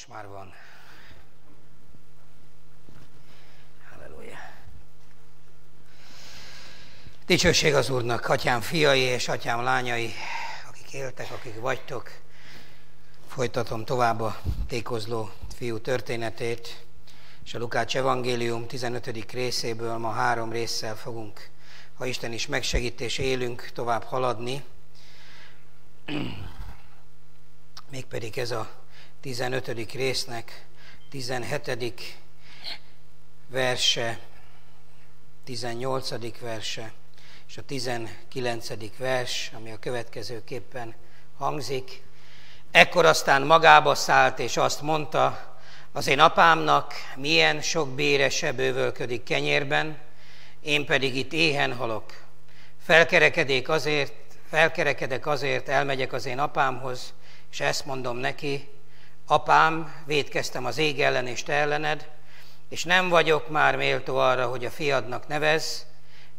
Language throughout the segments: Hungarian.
most már van. Halleluja. Dicsőség az Úrnak, atyám fiai és atyám lányai, akik éltek, akik vagytok. Folytatom tovább a tékozló fiú történetét, és a Lukács evangélium 15. részéből ma három résszel fogunk, ha Isten is megsegít és élünk, tovább haladni. Mégpedig ez a 15. résznek 17. verse, 18. verse és a 19. vers, ami a következőképpen hangzik. Ekkor aztán magába szállt, és azt mondta, az én apámnak milyen sok bérese bővölködik kenyérben, én pedig itt éhen halok. Felkerekedék azért, felkerekedek azért, elmegyek az én apámhoz, és ezt mondom neki, apám, védkeztem az ég ellen és te ellened, és nem vagyok már méltó arra, hogy a fiadnak nevez,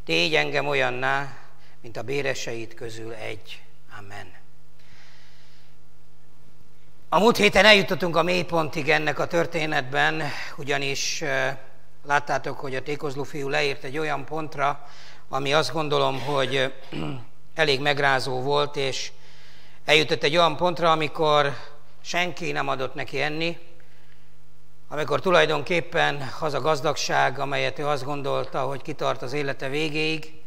tégy engem olyanná, mint a béreseit közül egy. Amen. A múlt héten eljutottunk a mélypontig ennek a történetben, ugyanis láttátok, hogy a tékozló fiú leírt egy olyan pontra, ami azt gondolom, hogy elég megrázó volt, és eljutott egy olyan pontra, amikor senki nem adott neki enni, amikor tulajdonképpen az a gazdagság, amelyet ő azt gondolta, hogy kitart az élete végéig,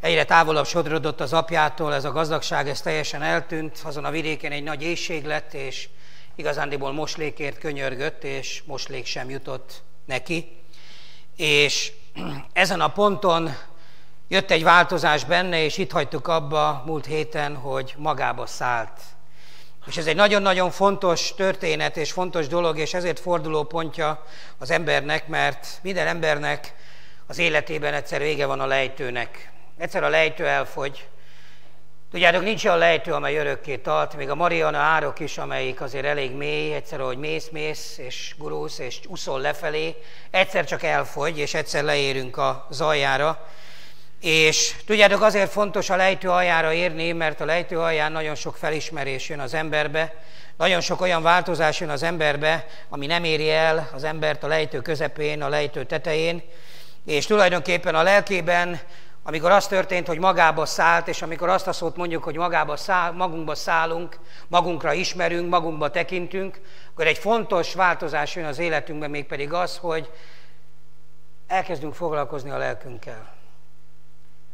egyre távolabb sodrodott az apjától, ez a gazdagság, ez teljesen eltűnt, azon a vidéken egy nagy éjség lett, és igazándiból moslékért könyörgött, és moslék sem jutott neki. És ezen a ponton jött egy változás benne, és itt hagytuk abba múlt héten, hogy magába szállt. És ez egy nagyon-nagyon fontos történet és fontos dolog, és ezért forduló pontja az embernek, mert minden embernek az életében egyszer vége van a lejtőnek. Egyszer a lejtő elfogy. Tudjátok, nincs olyan lejtő, amely örökké tart, még a Mariana árok is, amelyik azért elég mély, egyszer, hogy mész-mész, és gurulsz, és uszol lefelé, egyszer csak elfogy, és egyszer leérünk a zajjára. És tudjátok, azért fontos a lejtő aljára érni, mert a lejtő alján nagyon sok felismerés jön az emberbe, nagyon sok olyan változás jön az emberbe, ami nem éri el az embert a lejtő közepén, a lejtő tetején, és tulajdonképpen a lelkében, amikor az történt, hogy magába szállt, és amikor azt a szót mondjuk, hogy magába száll, magunkba szállunk, magunkra ismerünk, magunkba tekintünk, akkor egy fontos változás jön az életünkben, mégpedig az, hogy elkezdünk foglalkozni a lelkünkkel.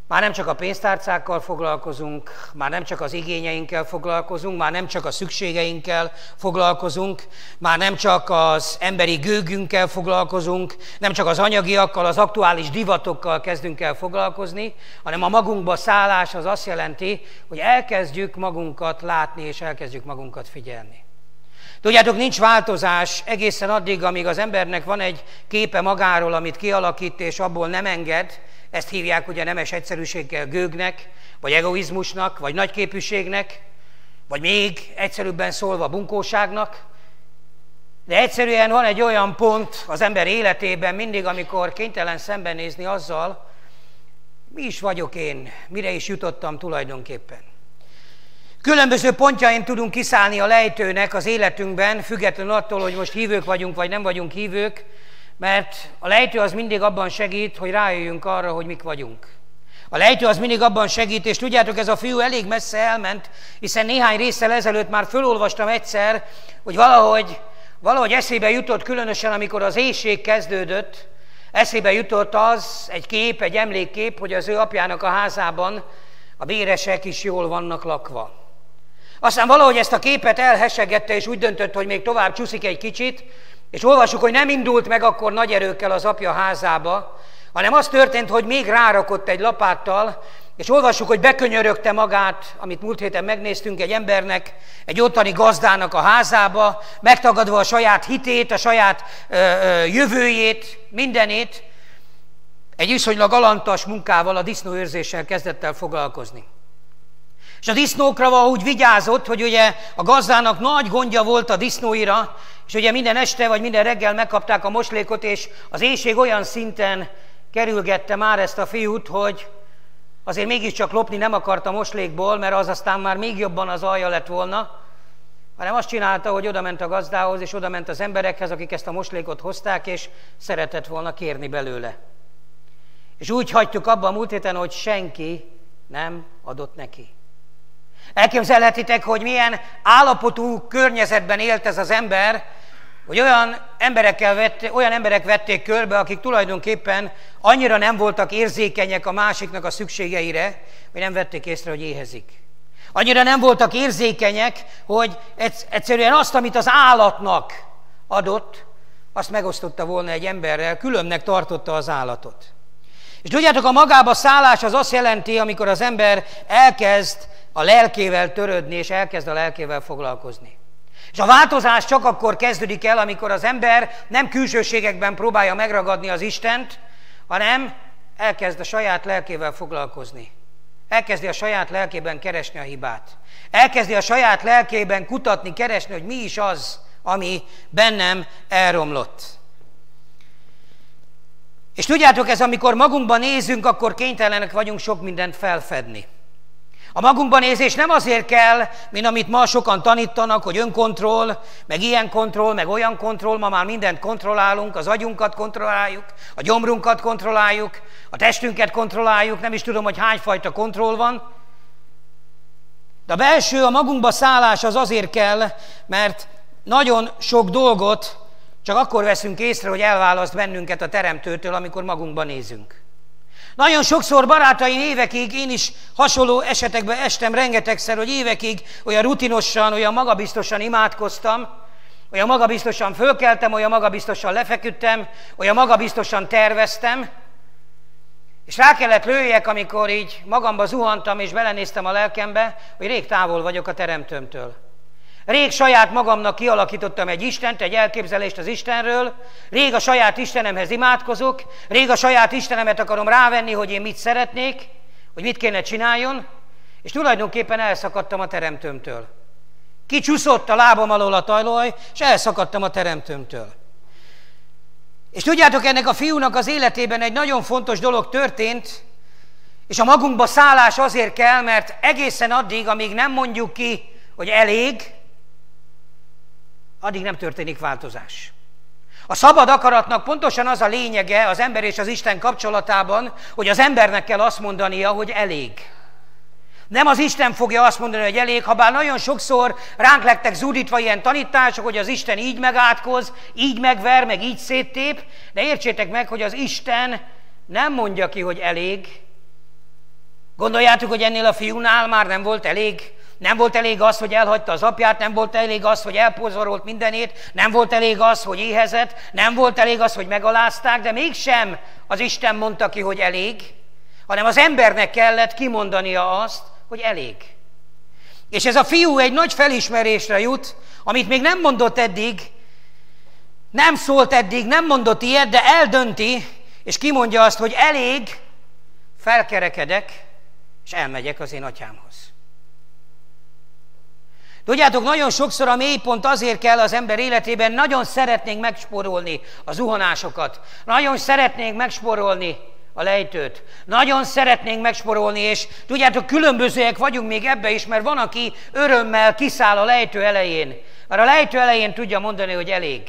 Már nem csak a pénztárcákkal foglalkozunk, már nem csak az igényeinkkel foglalkozunk, már nem csak a szükségeinkkel foglalkozunk, már nem csak az emberi gőgünkkel foglalkozunk, nem csak az anyagiakkal, az aktuális divatokkal kezdünk el foglalkozni, hanem a magunkba szállás az azt jelenti, hogy elkezdjük magunkat látni és elkezdjük magunkat figyelni. Tudjátok, nincs változás egészen addig, amíg az embernek van egy képe magáról, amit kialakít, és abból nem enged, ezt hívják ugye nemes egyszerűséggel gőgnek, vagy egoizmusnak, vagy nagyképűségnek, vagy még egyszerűbben szólva bunkóságnak. De egyszerűen van egy olyan pont az ember életében mindig, amikor kénytelen szembenézni azzal, mi is vagyok én, mire is jutottam tulajdonképpen. Különböző pontjain tudunk kiszállni a lejtőnek az életünkben, függetlenül attól, hogy most hívők vagyunk, vagy nem vagyunk hívők, mert a lejtő az mindig abban segít, hogy rájöjjünk arra, hogy mik vagyunk. A lejtő az mindig abban segít, és tudjátok, ez a fiú elég messze elment, hiszen néhány részsel ezelőtt már fölolvastam egyszer, hogy valahogy, valahogy eszébe jutott, különösen amikor az éjség kezdődött, eszébe jutott az, egy kép, egy emlékkép, hogy az ő apjának a házában a béresek is jól vannak lakva. Aztán valahogy ezt a képet elhesegette, és úgy döntött, hogy még tovább csúszik egy kicsit, és olvasjuk, hogy nem indult meg akkor nagy erőkkel az apja házába, hanem az történt, hogy még rárakott egy lapáttal, és olvassuk, hogy bekönyörögte magát, amit múlt héten megnéztünk, egy embernek, egy ottani gazdának a házába, megtagadva a saját hitét, a saját ö, ö, jövőjét, mindenét, egy viszonylag alantas munkával, a disznóőrzéssel kezdett el foglalkozni. És a disznókra úgy vigyázott, hogy ugye a gazdának nagy gondja volt a disznóira, és ugye minden este vagy minden reggel megkapták a moslékot, és az éjség olyan szinten kerülgette már ezt a fiút, hogy azért mégiscsak lopni nem akart a moslékból, mert az aztán már még jobban az alja lett volna. hanem azt csinálta, hogy oda ment a gazdához, és oda ment az emberekhez, akik ezt a moslékot hozták, és szeretett volna kérni belőle. És úgy hagytuk abba a múlt héten, hogy senki nem adott neki. Elképzelhetitek, hogy milyen állapotú környezetben élt ez az ember, hogy olyan, emberekkel vett, olyan emberek vették körbe, akik tulajdonképpen annyira nem voltak érzékenyek a másiknak a szükségeire, hogy nem vették észre, hogy éhezik. Annyira nem voltak érzékenyek, hogy egyszerűen azt, amit az állatnak adott, azt megosztotta volna egy emberrel, különnek tartotta az állatot. És tudjátok, a magába szállás az azt jelenti, amikor az ember elkezd a lelkével törődni, és elkezd a lelkével foglalkozni. És a változás csak akkor kezdődik el, amikor az ember nem külsőségekben próbálja megragadni az Istent, hanem elkezd a saját lelkével foglalkozni. Elkezdi a saját lelkében keresni a hibát. Elkezdi a saját lelkében kutatni, keresni, hogy mi is az, ami bennem elromlott. És tudjátok, ez amikor magunkban nézünk, akkor kénytelenek vagyunk sok mindent felfedni. A magunkban nézés nem azért kell, mint amit ma sokan tanítanak, hogy önkontroll, meg ilyen kontroll, meg olyan kontroll, ma már mindent kontrollálunk, az agyunkat kontrolláljuk, a gyomrunkat kontrolláljuk, a testünket kontrolláljuk, nem is tudom, hogy hányfajta kontroll van. De a belső, a magunkba szállás az azért kell, mert nagyon sok dolgot csak akkor veszünk észre, hogy elválaszt bennünket a teremtőtől, amikor magunkba nézünk. Nagyon sokszor barátaim évekig, én is hasonló esetekben estem rengetegszer, hogy évekig olyan rutinosan, olyan magabiztosan imádkoztam, olyan magabiztosan fölkeltem, olyan magabiztosan lefeküdtem, olyan magabiztosan terveztem, és rá kellett lőjek, amikor így magamba zuhantam és belenéztem a lelkembe, hogy rég távol vagyok a teremtőmtől. Rég saját magamnak kialakítottam egy Istent, egy elképzelést az Istenről, rég a saját Istenemhez imádkozok, rég a saját Istenemet akarom rávenni, hogy én mit szeretnék, hogy mit kéne csináljon, és tulajdonképpen elszakadtam a teremtőmtől. Kicsúszott a lábam alól a tajlaj, és elszakadtam a teremtőmtől. És tudjátok, ennek a fiúnak az életében egy nagyon fontos dolog történt, és a magunkba szállás azért kell, mert egészen addig, amíg nem mondjuk ki, hogy elég, addig nem történik változás. A szabad akaratnak pontosan az a lényege az ember és az Isten kapcsolatában, hogy az embernek kell azt mondania, hogy elég. Nem az Isten fogja azt mondani, hogy elég, ha bár nagyon sokszor ránk lettek zúdítva ilyen tanítások, hogy az Isten így megátkoz, így megver, meg így széttép, de értsétek meg, hogy az Isten nem mondja ki, hogy elég. Gondoljátok, hogy ennél a fiúnál már nem volt elég nem volt elég az, hogy elhagyta az apját, nem volt elég az, hogy elpozorolt mindenét, nem volt elég az, hogy éhezett, nem volt elég az, hogy megalázták, de mégsem az Isten mondta ki, hogy elég, hanem az embernek kellett kimondania azt, hogy elég. És ez a fiú egy nagy felismerésre jut, amit még nem mondott eddig, nem szólt eddig, nem mondott ilyet, de eldönti, és kimondja azt, hogy elég, felkerekedek, és elmegyek az én atyámhoz. Tudjátok, nagyon sokszor a mélypont azért kell az ember életében, nagyon szeretnénk megsporolni a zuhanásokat, nagyon szeretnénk megsporolni a lejtőt. Nagyon szeretnénk megsporolni, és tudjátok, különbözőek vagyunk még ebbe is, mert van, aki örömmel kiszáll a lejtő elején. Mert a lejtő elején tudja mondani, hogy elég.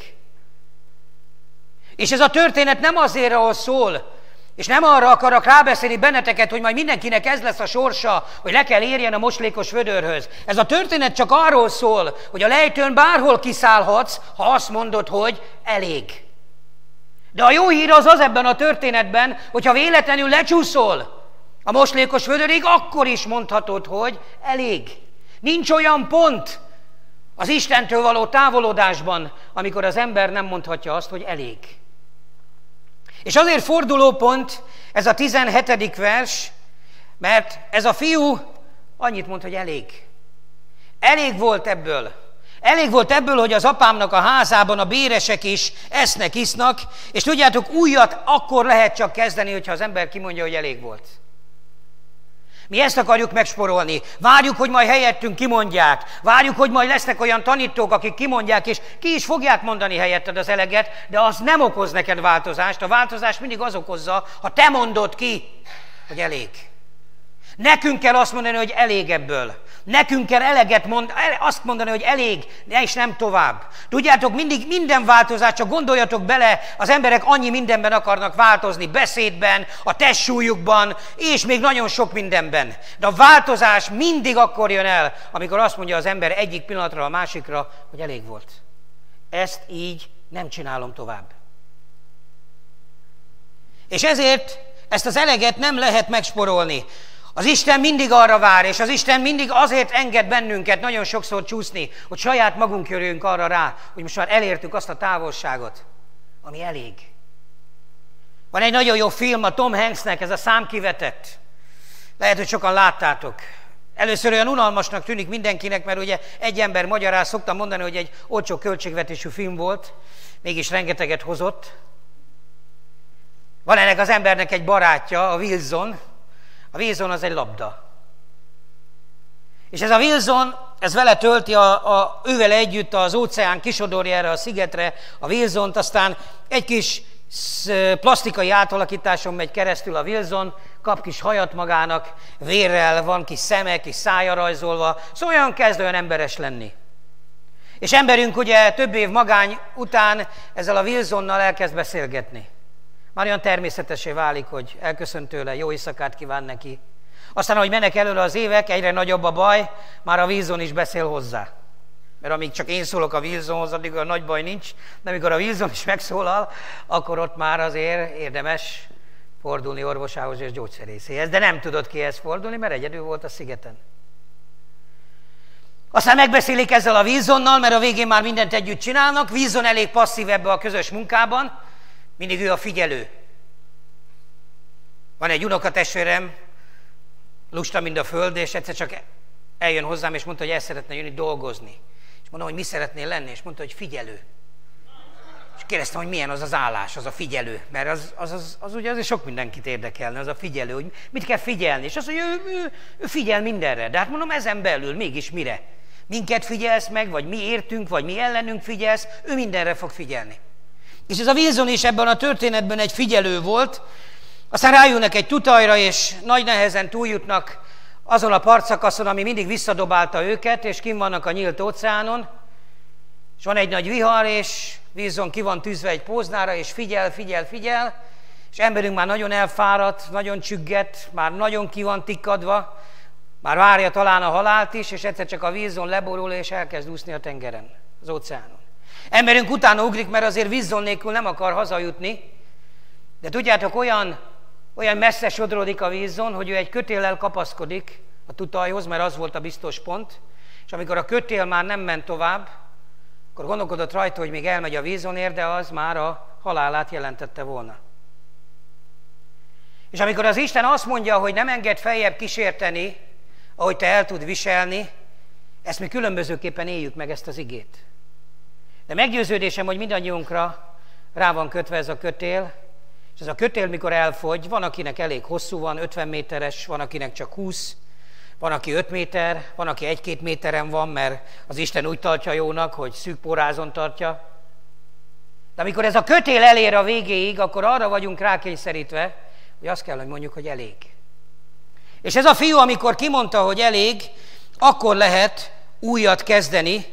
És ez a történet nem azért, ahol szól, és nem arra akarok rábeszélni benneteket, hogy majd mindenkinek ez lesz a sorsa, hogy le kell érjen a moslékos vödörhöz. Ez a történet csak arról szól, hogy a lejtőn bárhol kiszállhatsz, ha azt mondod, hogy elég. De a jó hír az az ebben a történetben, hogyha véletlenül lecsúszol a moslékos vödörig, akkor is mondhatod, hogy elég. Nincs olyan pont az Istentől való távolodásban, amikor az ember nem mondhatja azt, hogy elég. És azért fordulópont ez a 17. vers, mert ez a fiú annyit mond, hogy elég. Elég volt ebből. Elég volt ebből, hogy az apámnak a házában a béresek is esznek, isznak, és tudjátok, újat akkor lehet csak kezdeni, hogyha az ember kimondja, hogy elég volt. Mi ezt akarjuk megsporolni. Várjuk, hogy majd helyettünk kimondják. Várjuk, hogy majd lesznek olyan tanítók, akik kimondják, és ki is fogják mondani helyetted az eleget, de az nem okoz neked változást. A változást mindig az okozza, ha te mondod ki, hogy elég. Nekünk kell azt mondani, hogy elég ebből. Nekünk kell eleget mond, azt mondani, hogy elég, de és nem tovább. Tudjátok, mindig minden változás, csak gondoljatok bele, az emberek annyi mindenben akarnak változni, beszédben, a testsúlyukban, és még nagyon sok mindenben. De a változás mindig akkor jön el, amikor azt mondja az ember egyik pillanatra a másikra, hogy elég volt. Ezt így nem csinálom tovább. És ezért ezt az eleget nem lehet megsporolni. Az Isten mindig arra vár, és az Isten mindig azért enged bennünket nagyon sokszor csúszni, hogy saját magunk jöjjünk arra rá, hogy most már elértük azt a távolságot, ami elég. Van egy nagyon jó film a Tom Hanksnek, ez a szám kivetett. Lehet, hogy sokan láttátok. Először olyan unalmasnak tűnik mindenkinek, mert ugye egy ember magyaráz, szoktam mondani, hogy egy olcsó költségvetésű film volt, mégis rengeteget hozott. Van ennek az embernek egy barátja, a Wilson, a Wilson az egy labda. És ez a Wilson, ez vele tölti a, a, ővel együtt az óceán kisodorja erre a szigetre a wilson aztán egy kis plastikai átalakításon megy keresztül a Wilson, kap kis hajat magának, vérrel, van kis szeme, kis szája rajzolva, szóval olyan kezd olyan emberes lenni. És emberünk ugye több év magány után ezzel a Wilsonnal elkezd beszélgetni. Már olyan természetesé válik, hogy elköszönt tőle, jó éjszakát kíván neki. Aztán, ahogy mennek előre az évek, egyre nagyobb a baj, már a vízon is beszél hozzá. Mert amíg csak én szólok a vízonhoz, addig a nagy baj nincs, de amikor a vízon is megszólal, akkor ott már azért érdemes fordulni orvosához és gyógyszerészéhez. De nem tudott kihez fordulni, mert egyedül volt a szigeten. Aztán megbeszélik ezzel a vízonnal, mert a végén már mindent együtt csinálnak. Vízon elég passzív ebbe a közös munkában, mindig ő a figyelő. Van egy unokatestvérem, lusta, mint a föld, és egyszer csak eljön hozzám, és mondta, hogy el szeretne jönni dolgozni. És mondom, hogy mi szeretnél lenni, és mondta, hogy figyelő. És kérdeztem, hogy milyen az az állás, az a figyelő. Mert az, az, az, az ugye azért sok mindenkit érdekelne, az a figyelő, hogy mit kell figyelni. És azt mondja, ő, ő, ő figyel mindenre. De hát mondom, ezen belül mégis mire? Minket figyelsz meg, vagy mi értünk, vagy mi ellenünk figyelsz, ő mindenre fog figyelni. És ez a Wilson is ebben a történetben egy figyelő volt, aztán rájönnek egy tutajra, és nagy nehezen túljutnak azon a partszakaszon, ami mindig visszadobálta őket, és kim vannak a nyílt óceánon, és van egy nagy vihar, és Wilson ki van tűzve egy póznára, és figyel, figyel, figyel, és emberünk már nagyon elfáradt, nagyon csügget, már nagyon ki van tikkadva, már várja talán a halált is, és egyszer csak a vízon leborul, és elkezd úszni a tengeren, az óceánon. Emberünk utána ugrik, mert azért vízzon nélkül nem akar hazajutni, de tudjátok, olyan, olyan messze sodródik a vízon, hogy ő egy kötéllel kapaszkodik a tutajhoz, mert az volt a biztos pont, és amikor a kötél már nem ment tovább, akkor gondolkodott rajta, hogy még elmegy a vízonért, de az már a halálát jelentette volna. És amikor az Isten azt mondja, hogy nem enged feljebb kísérteni, ahogy te el tud viselni, ezt mi különbözőképpen éljük meg ezt az igét. De meggyőződésem, hogy mindannyiunkra rá van kötve ez a kötél, és ez a kötél, mikor elfogy, van, akinek elég hosszú van, 50 méteres, van, akinek csak 20, van, aki 5 méter, van, aki 1-2 méteren van, mert az Isten úgy tartja jónak, hogy szűk porázon tartja. De amikor ez a kötél elér a végéig, akkor arra vagyunk rákényszerítve, hogy azt kell, hogy mondjuk, hogy elég. És ez a fiú, amikor kimondta, hogy elég, akkor lehet újat kezdeni,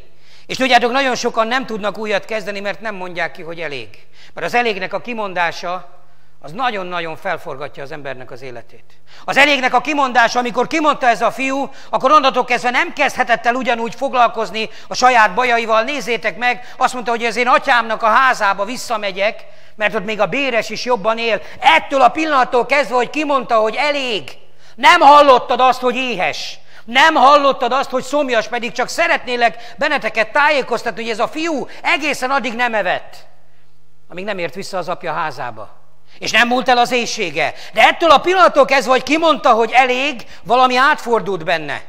és tudjátok, nagyon sokan nem tudnak újat kezdeni, mert nem mondják ki, hogy elég. Mert az elégnek a kimondása az nagyon-nagyon felforgatja az embernek az életét. Az elégnek a kimondása, amikor kimondta ez a fiú, akkor ondatok kezdve nem kezdhetett el ugyanúgy foglalkozni a saját bajaival. Nézzétek meg, azt mondta, hogy az én atyámnak a házába visszamegyek, mert ott még a béres is jobban él. Ettől a pillanattól kezdve, hogy kimondta, hogy elég. Nem hallottad azt, hogy éhes. Nem hallottad azt, hogy szomjas, pedig csak szeretnélek benneteket tájékoztatni, hogy ez a fiú egészen addig nem evett, amíg nem ért vissza az apja házába. És nem múlt el az éjsége. De ettől a pillanattól kezdve, hogy kimondta, hogy elég, valami átfordult benne.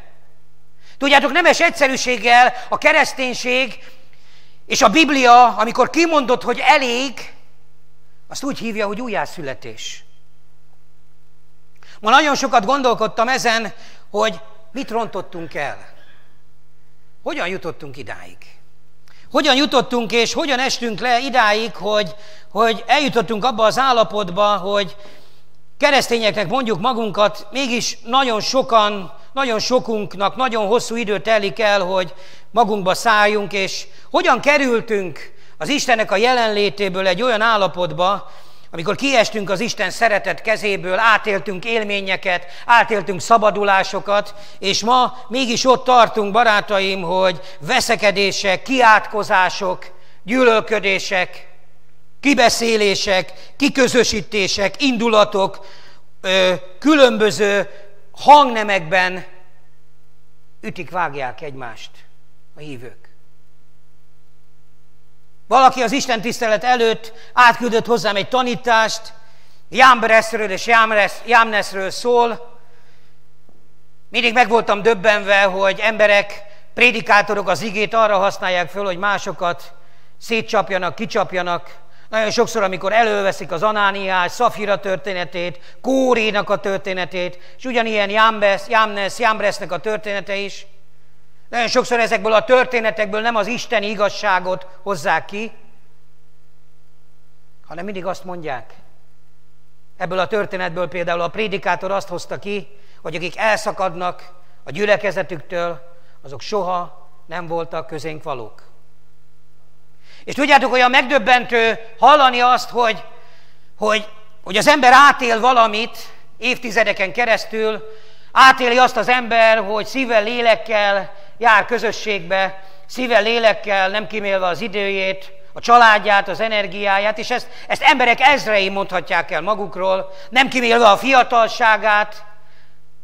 Tudjátok, nemes egyszerűséggel a kereszténység és a Biblia, amikor kimondott, hogy elég, azt úgy hívja, hogy újjászületés. Ma nagyon sokat gondolkodtam ezen, hogy Mit rontottunk el? Hogyan jutottunk idáig? Hogyan jutottunk és hogyan estünk le idáig, hogy, hogy eljutottunk abba az állapotba, hogy keresztényeknek mondjuk magunkat, mégis nagyon sokan, nagyon sokunknak nagyon hosszú idő telik el, hogy magunkba szálljunk, és hogyan kerültünk az Istennek a jelenlétéből egy olyan állapotba, amikor kiestünk az Isten szeretet kezéből, átéltünk élményeket, átéltünk szabadulásokat, és ma mégis ott tartunk, barátaim, hogy veszekedések, kiátkozások, gyűlölködések, kibeszélések, kiközösítések, indulatok, különböző hangnemekben ütik, vágják egymást a hívők. Valaki az Isten tisztelet előtt átküldött hozzám egy tanítást, Jámbresről és Jámnesről szól. Mindig meg voltam döbbenve, hogy emberek, prédikátorok az igét arra használják föl, hogy másokat szétcsapjanak, kicsapjanak. Nagyon sokszor, amikor előveszik az Anániás, Szafira történetét, Kórénak a történetét, és ugyanilyen Jámbres, Jámnes, Jámbresnek a története is, nagyon sokszor ezekből a történetekből nem az isteni igazságot hozzák ki, hanem mindig azt mondják. Ebből a történetből például a prédikátor azt hozta ki, hogy akik elszakadnak a gyülekezetüktől, azok soha nem voltak közénk valók. És tudjátok, olyan megdöbbentő hallani azt, hogy, hogy, hogy az ember átél valamit évtizedeken keresztül, átéli azt az ember, hogy szívvel, lélekkel jár közösségbe, szíve, lélekkel, nem kimélve az időjét, a családját, az energiáját, és ezt, ezt emberek ezrei mondhatják el magukról, nem kimélve a fiatalságát,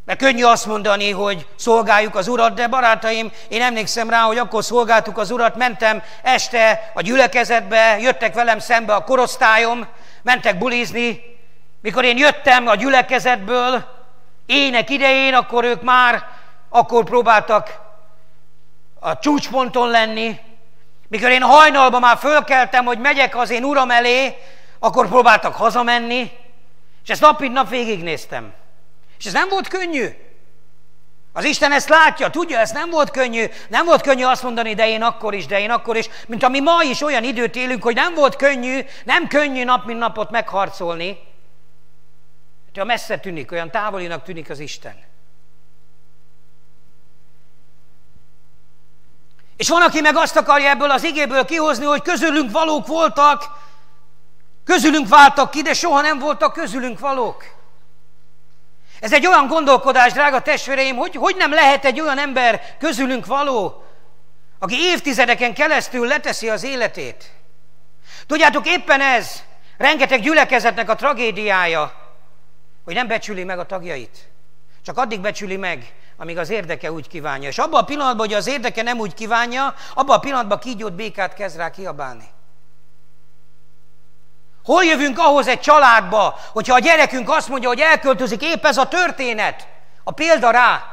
mert könnyű azt mondani, hogy szolgáljuk az Urat, de barátaim, én emlékszem rá, hogy akkor szolgáltuk az Urat, mentem este a gyülekezetbe, jöttek velem szembe a korosztályom, mentek bulizni, mikor én jöttem a gyülekezetből, ének idején, akkor ők már akkor próbáltak a csúcsponton lenni. Mikor én hajnalban már fölkeltem, hogy megyek az én uram elé, akkor próbáltak hazamenni, és ezt nap nap végignéztem. És ez nem volt könnyű. Az Isten ezt látja, tudja, ez nem volt könnyű. Nem volt könnyű azt mondani, de én akkor is, de én akkor is. Mint ami ma is olyan időt élünk, hogy nem volt könnyű, nem könnyű nap mint napot megharcolni. Olyan messze tűnik, olyan távolinak tűnik az Isten. És van, aki meg azt akarja ebből az igéből kihozni, hogy közülünk valók voltak, közülünk váltak ki, de soha nem voltak közülünk valók. Ez egy olyan gondolkodás, drága testvéreim, hogy, hogy nem lehet egy olyan ember közülünk való, aki évtizedeken keresztül leteszi az életét. Tudjátok, éppen ez rengeteg gyülekezetnek a tragédiája, hogy nem becsüli meg a tagjait. Csak addig becsüli meg, amíg az érdeke úgy kívánja. És abban a pillanatban, hogy az érdeke nem úgy kívánja, abban a pillanatban kígyót békát kezd rá kiabálni. Hol jövünk ahhoz egy családba, hogyha a gyerekünk azt mondja, hogy elköltözik, épp ez a történet, a példa rá,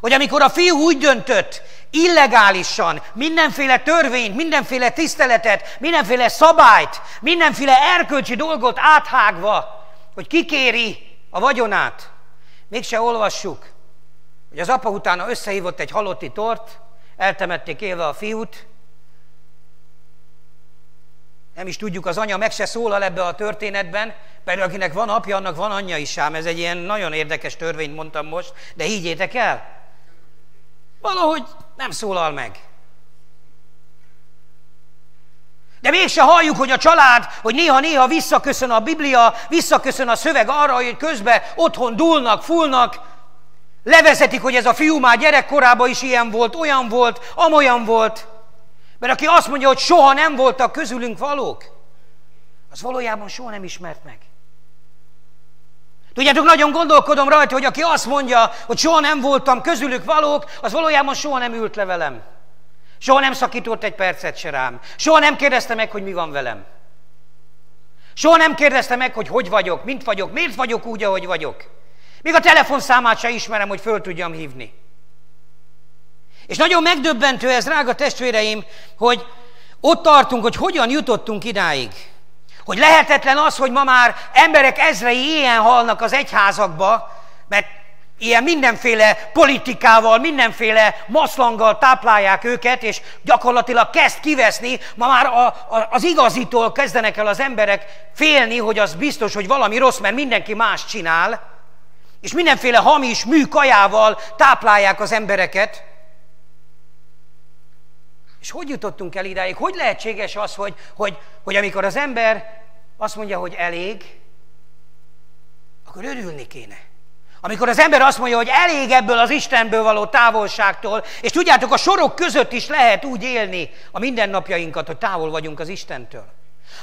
hogy amikor a fiú úgy döntött, illegálisan, mindenféle törvényt, mindenféle tiszteletet, mindenféle szabályt, mindenféle erkölcsi dolgot áthágva, hogy kikéri a vagyonát, mégse olvassuk, hogy az apa utána összehívott egy halotti tort, eltemették élve a fiút, nem is tudjuk, az anya meg se szólal ebbe a történetben, pedig akinek van apja, annak van anyja is ám. Ez egy ilyen nagyon érdekes törvényt mondtam most, de higgyétek el, valahogy nem szólal meg. De mégse halljuk, hogy a család, hogy néha-néha visszaköszön a Biblia, visszaköszön a szöveg arra, hogy közben otthon dúlnak, fulnak, Levezetik, hogy ez a fiú már gyerekkorában is ilyen volt, olyan volt, amolyan volt. Mert aki azt mondja, hogy soha nem voltak közülünk valók, az valójában soha nem ismert meg. Tudjátok, nagyon gondolkodom rajta, hogy aki azt mondja, hogy soha nem voltam közülük valók, az valójában soha nem ült le velem. Soha nem szakított egy percet se rám. Soha nem kérdezte meg, hogy mi van velem. Soha nem kérdezte meg, hogy hogy vagyok, mint vagyok, miért vagyok úgy, ahogy vagyok. Még a telefonszámát se ismerem, hogy föl tudjam hívni. És nagyon megdöbbentő ez, drága testvéreim, hogy ott tartunk, hogy hogyan jutottunk idáig. Hogy lehetetlen az, hogy ma már emberek ezrei ilyen halnak az egyházakba, mert ilyen mindenféle politikával, mindenféle maszlanggal táplálják őket, és gyakorlatilag kezd kiveszni, ma már a, a, az igazitól kezdenek el az emberek félni, hogy az biztos, hogy valami rossz, mert mindenki más csinál, és mindenféle hamis mű kajával táplálják az embereket. És hogy jutottunk el idáig? Hogy lehetséges az, hogy, hogy, hogy amikor az ember azt mondja, hogy elég, akkor örülni kéne. Amikor az ember azt mondja, hogy elég ebből az Istenből való távolságtól, és tudjátok, a sorok között is lehet úgy élni a mindennapjainkat, hogy távol vagyunk az Istentől.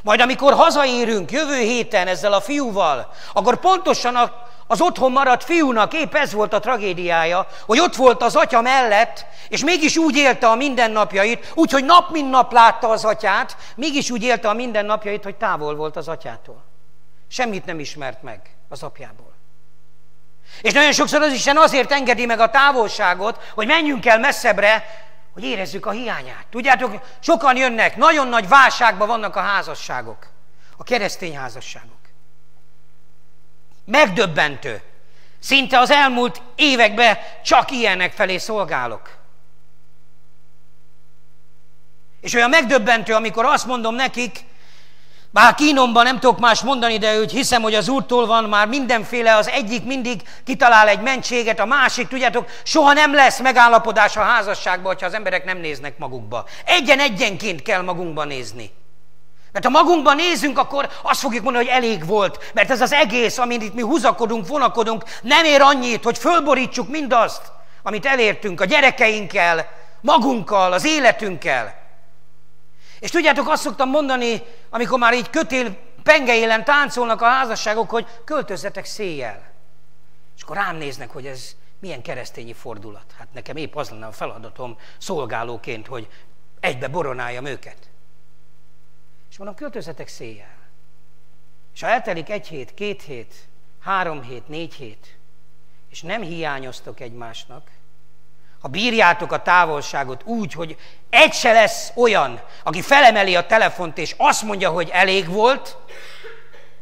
Majd amikor hazaérünk jövő héten ezzel a fiúval, akkor pontosan a, az otthon maradt fiúnak épp ez volt a tragédiája, hogy ott volt az atya mellett, és mégis úgy élte a mindennapjait, úgyhogy nap mint nap látta az atyát, mégis úgy élte a mindennapjait, hogy távol volt az atyától. Semmit nem ismert meg az apjából. És nagyon sokszor az Isten azért engedi meg a távolságot, hogy menjünk el messzebbre, hogy érezzük a hiányát. Tudjátok, sokan jönnek, nagyon nagy válságban vannak a házasságok, a keresztény házasságok. Megdöbbentő. Szinte az elmúlt években csak ilyenek felé szolgálok. És olyan megdöbbentő, amikor azt mondom nekik, bár kínomban nem tudok más mondani, de úgy hiszem, hogy az Úrtól van már mindenféle, az egyik mindig kitalál egy mentséget, a másik, tudjátok, soha nem lesz megállapodás a házasságban, ha az emberek nem néznek magukba. Egyen-egyenként kell magunkba nézni. Mert ha magunkban nézünk, akkor azt fogjuk mondani, hogy elég volt. Mert ez az egész, amit itt mi húzakodunk, vonakodunk, nem ér annyit, hogy fölborítsuk mindazt, amit elértünk a gyerekeinkkel, magunkkal, az életünkkel. És tudjátok, azt szoktam mondani, amikor már így kötél pengeélen táncolnak a házasságok, hogy költözzetek széjjel. És akkor rám néznek, hogy ez milyen keresztényi fordulat. Hát nekem épp az lenne a feladatom szolgálóként, hogy egybe boronáljam őket. Mondom, költözzetek széjjel. És ha eltelik egy hét, két hét, három hét, négy hét, és nem hiányoztok egymásnak, ha bírjátok a távolságot úgy, hogy egy se lesz olyan, aki felemeli a telefont és azt mondja, hogy elég volt,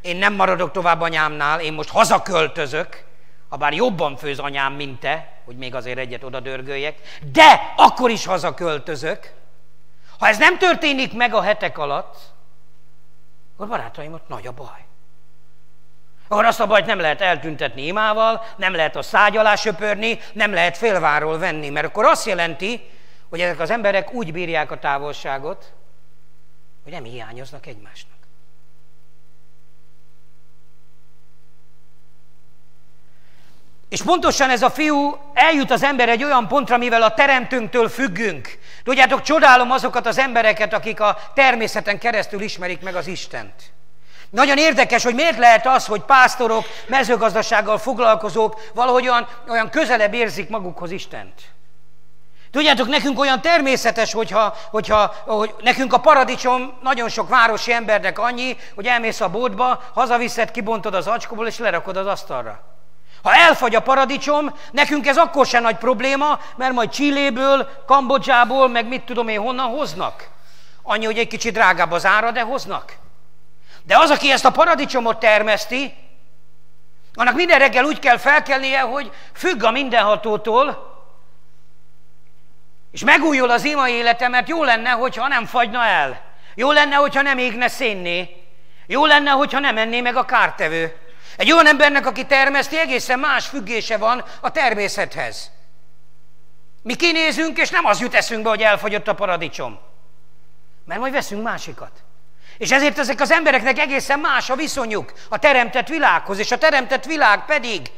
én nem maradok tovább anyámnál, én most hazaköltözök, ha bár jobban főz anyám, mint te, hogy még azért egyet oda dörgöljek, de akkor is hazaköltözök. Ha ez nem történik meg a hetek alatt, akkor barátaim, ott nagy a baj. Akkor azt a bajt nem lehet eltüntetni imával, nem lehet a szágy alá söpörni, nem lehet félváról venni, mert akkor azt jelenti, hogy ezek az emberek úgy bírják a távolságot, hogy nem hiányoznak egymásnak. És pontosan ez a fiú eljut az ember egy olyan pontra, mivel a teremtőnktől függünk. Tudjátok, csodálom azokat az embereket, akik a természeten keresztül ismerik meg az Istent. Nagyon érdekes, hogy miért lehet az, hogy pásztorok, mezőgazdasággal foglalkozók valahogy olyan, olyan közelebb érzik magukhoz Istent. Tudjátok, nekünk olyan természetes, hogyha, hogyha hogy nekünk a paradicsom nagyon sok városi embernek annyi, hogy elmész a bódba, hazaviszed, kibontod az acskóból, és lerakod az asztalra. Ha elfagy a paradicsom, nekünk ez akkor sem nagy probléma, mert majd Csilléből, Kambodzsából, meg mit tudom én honnan hoznak. Annyi, hogy egy kicsit drágább az ára, de hoznak. De az, aki ezt a paradicsomot termeszti, annak minden reggel úgy kell felkelnie, hogy függ a mindenhatótól, és megújul az ima élete, mert jó lenne, hogyha nem fagyna el. Jó lenne, hogyha nem égne szénné. Jó lenne, hogyha nem enné meg a kártevő. Egy olyan embernek, aki termeszti, egészen más függése van a természethez. Mi kinézünk, és nem az jut eszünkbe, hogy elfogyott a paradicsom. Mert majd veszünk másikat. És ezért ezek az embereknek egészen más a viszonyuk a teremtett világhoz, és a teremtett világ pedig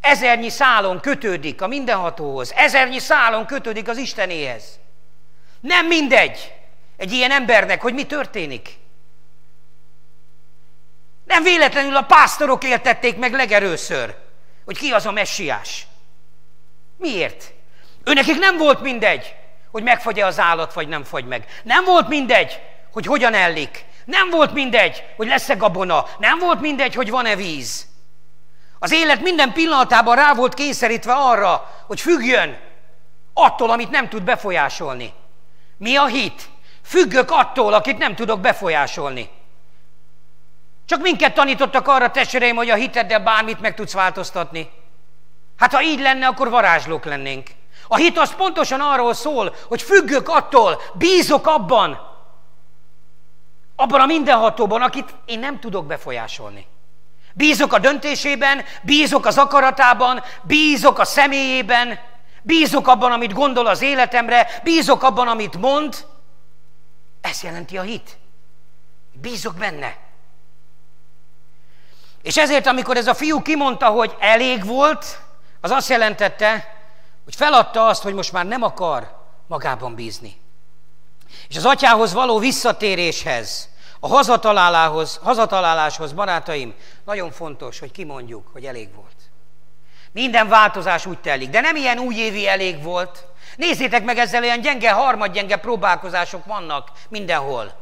ezernyi szálon kötődik a mindenhatóhoz, ezernyi szálon kötődik az Istenéhez. Nem mindegy egy ilyen embernek, hogy mi történik. Nem véletlenül a pásztorok éltették meg legerőször, hogy ki az a messiás. Miért? Őnekik nem volt mindegy, hogy megfagy-e az állat, vagy nem fagy meg. Nem volt mindegy, hogy hogyan ellik. Nem volt mindegy, hogy lesz-e gabona. Nem volt mindegy, hogy van-e víz. Az élet minden pillanatában rá volt kényszerítve arra, hogy függjön attól, amit nem tud befolyásolni. Mi a hit? Függök attól, akit nem tudok befolyásolni. Csak minket tanítottak arra, testvéreim, hogy a hiteddel bármit meg tudsz változtatni. Hát ha így lenne, akkor varázslók lennénk. A hit az pontosan arról szól, hogy függök attól, bízok abban, abban a mindenhatóban, akit én nem tudok befolyásolni. Bízok a döntésében, bízok az akaratában, bízok a személyében, bízok abban, amit gondol az életemre, bízok abban, amit mond. Ez jelenti a hit. Bízok benne. És ezért, amikor ez a fiú kimondta, hogy elég volt, az azt jelentette, hogy feladta azt, hogy most már nem akar magában bízni. És az atyához való visszatéréshez, a hazatalálához, hazataláláshoz, barátaim, nagyon fontos, hogy kimondjuk, hogy elég volt. Minden változás úgy telik, de nem ilyen újévi elég volt. Nézzétek meg, ezzel olyan gyenge, harmadgyenge próbálkozások vannak mindenhol.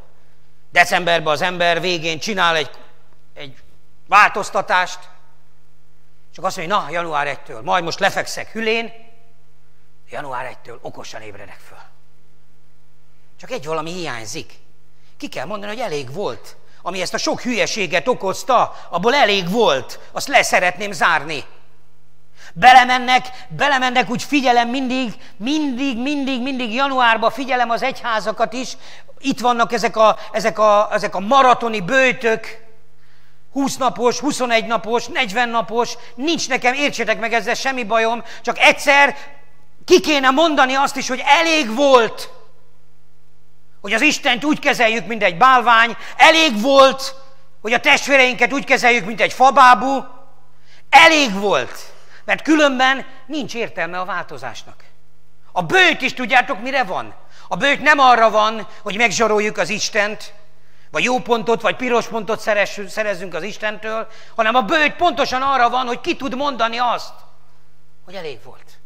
Decemberben az ember végén csinál egy, egy változtatást, csak azt mondja, na, január 1-től, majd most lefekszek hülén, január 1-től okosan ébredek föl. Csak egy valami hiányzik. Ki kell mondani, hogy elég volt. Ami ezt a sok hülyeséget okozta, abból elég volt. Azt le szeretném zárni. Belemennek, belemennek, úgy figyelem mindig, mindig, mindig, mindig januárban figyelem az egyházakat is. Itt vannak ezek a, ezek a, ezek a maratoni bőtök, 20 napos, 21 napos, 40 napos, nincs nekem, értsétek meg ezzel semmi bajom, csak egyszer ki kéne mondani azt is, hogy elég volt, hogy az Istent úgy kezeljük, mint egy bálvány, elég volt, hogy a testvéreinket úgy kezeljük, mint egy fabábú, elég volt, mert különben nincs értelme a változásnak. A bőt is tudjátok, mire van? A bőt nem arra van, hogy megzsaroljuk az Istent, vagy jó pontot, vagy piros pontot szerezzünk az Istentől, hanem a bőt pontosan arra van, hogy ki tud mondani azt, hogy elég volt.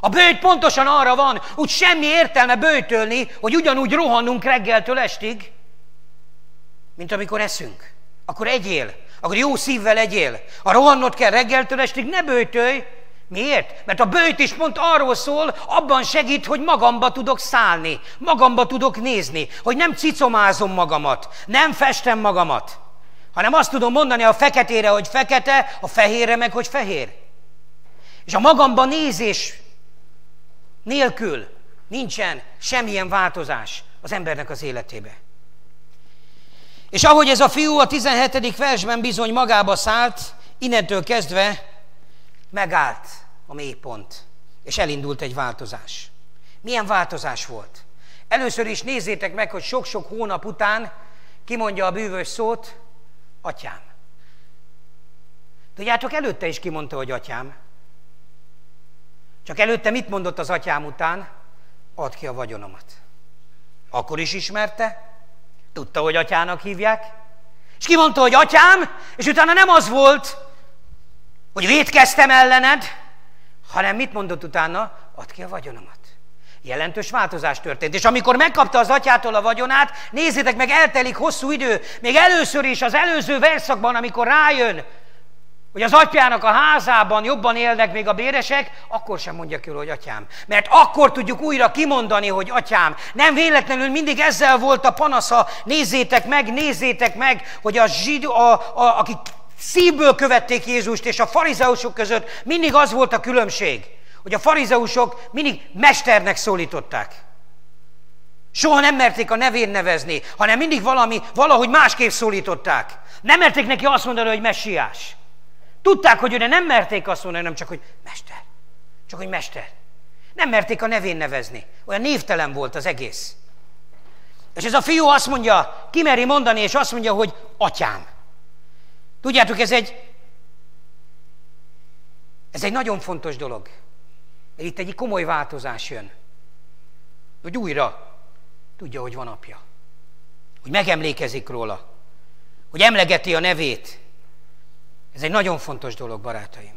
A bőt pontosan arra van, úgy semmi értelme bőtölni, hogy ugyanúgy rohannunk reggeltől estig, mint amikor eszünk. Akkor egyél, akkor jó szívvel egyél. Ha rohannod kell reggeltől estig, ne bőtölj. Miért? Mert a bőt is pont arról szól, abban segít, hogy magamba tudok szállni, magamba tudok nézni, hogy nem cicomázom magamat, nem festem magamat, hanem azt tudom mondani a feketére, hogy fekete, a fehérre meg, hogy fehér. És a magamba nézés nélkül nincsen semmilyen változás az embernek az életébe. És ahogy ez a fiú a 17. versben bizony magába szállt, innentől kezdve megállt a mélypont, és elindult egy változás. Milyen változás volt? Először is nézzétek meg, hogy sok-sok hónap után kimondja a bűvös szót, atyám. Tudjátok, előtte is kimondta, hogy atyám. Csak előtte mit mondott az atyám után? Add ki a vagyonomat. Akkor is ismerte, tudta, hogy atyának hívják, és kimondta, hogy atyám, és utána nem az volt, hogy védkeztem ellened, hanem mit mondott utána? Add ki a vagyonomat. Jelentős változás történt. És amikor megkapta az atyától a vagyonát, nézzétek meg, eltelik hosszú idő, még először is az előző verszakban, amikor rájön, hogy az atyának a házában jobban élnek még a béresek, akkor sem mondja ki, hogy atyám. Mert akkor tudjuk újra kimondani, hogy atyám. Nem véletlenül mindig ezzel volt a panasza, nézzétek meg, nézzétek meg, hogy a zsidó, a, a, akik szívből követték Jézust, és a farizeusok között mindig az volt a különbség, hogy a farizeusok mindig mesternek szólították. Soha nem merték a nevén nevezni, hanem mindig valami, valahogy másképp szólították. Nem merték neki azt mondani, hogy messiás. Tudták, hogy őre nem merték azt mondani, nem csak, hogy mester. Csak, hogy mester. Nem merték a nevén nevezni. Olyan névtelen volt az egész. És ez a fiú azt mondja, kimeri mondani, és azt mondja, hogy atyám. Tudjátok, ez egy, ez egy nagyon fontos dolog. Itt egy komoly változás jön. Hogy újra tudja, hogy van apja. Hogy megemlékezik róla. Hogy emlegeti a nevét. Ez egy nagyon fontos dolog, barátaim.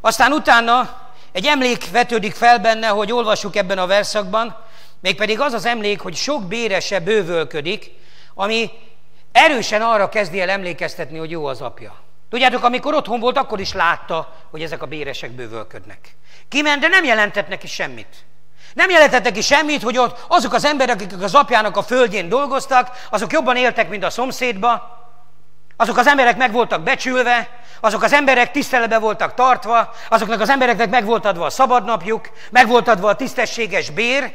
Aztán utána egy emlék vetődik fel benne, hogy olvassuk ebben a verszakban, mégpedig az az emlék, hogy sok bérese bővölködik, ami erősen arra kezdi el emlékeztetni, hogy jó az apja. Tudjátok, amikor otthon volt, akkor is látta, hogy ezek a béresek bővölködnek. Kiment, de nem jelentett neki semmit. Nem jelentett neki semmit, hogy ott azok az emberek, akik az apjának a földjén dolgoztak, azok jobban éltek, mint a szomszédba, Azok az emberek meg voltak becsülve, azok az emberek tiszteletbe voltak tartva, azoknak az embereknek meg volt adva a szabadnapjuk, meg volt adva a tisztességes bér.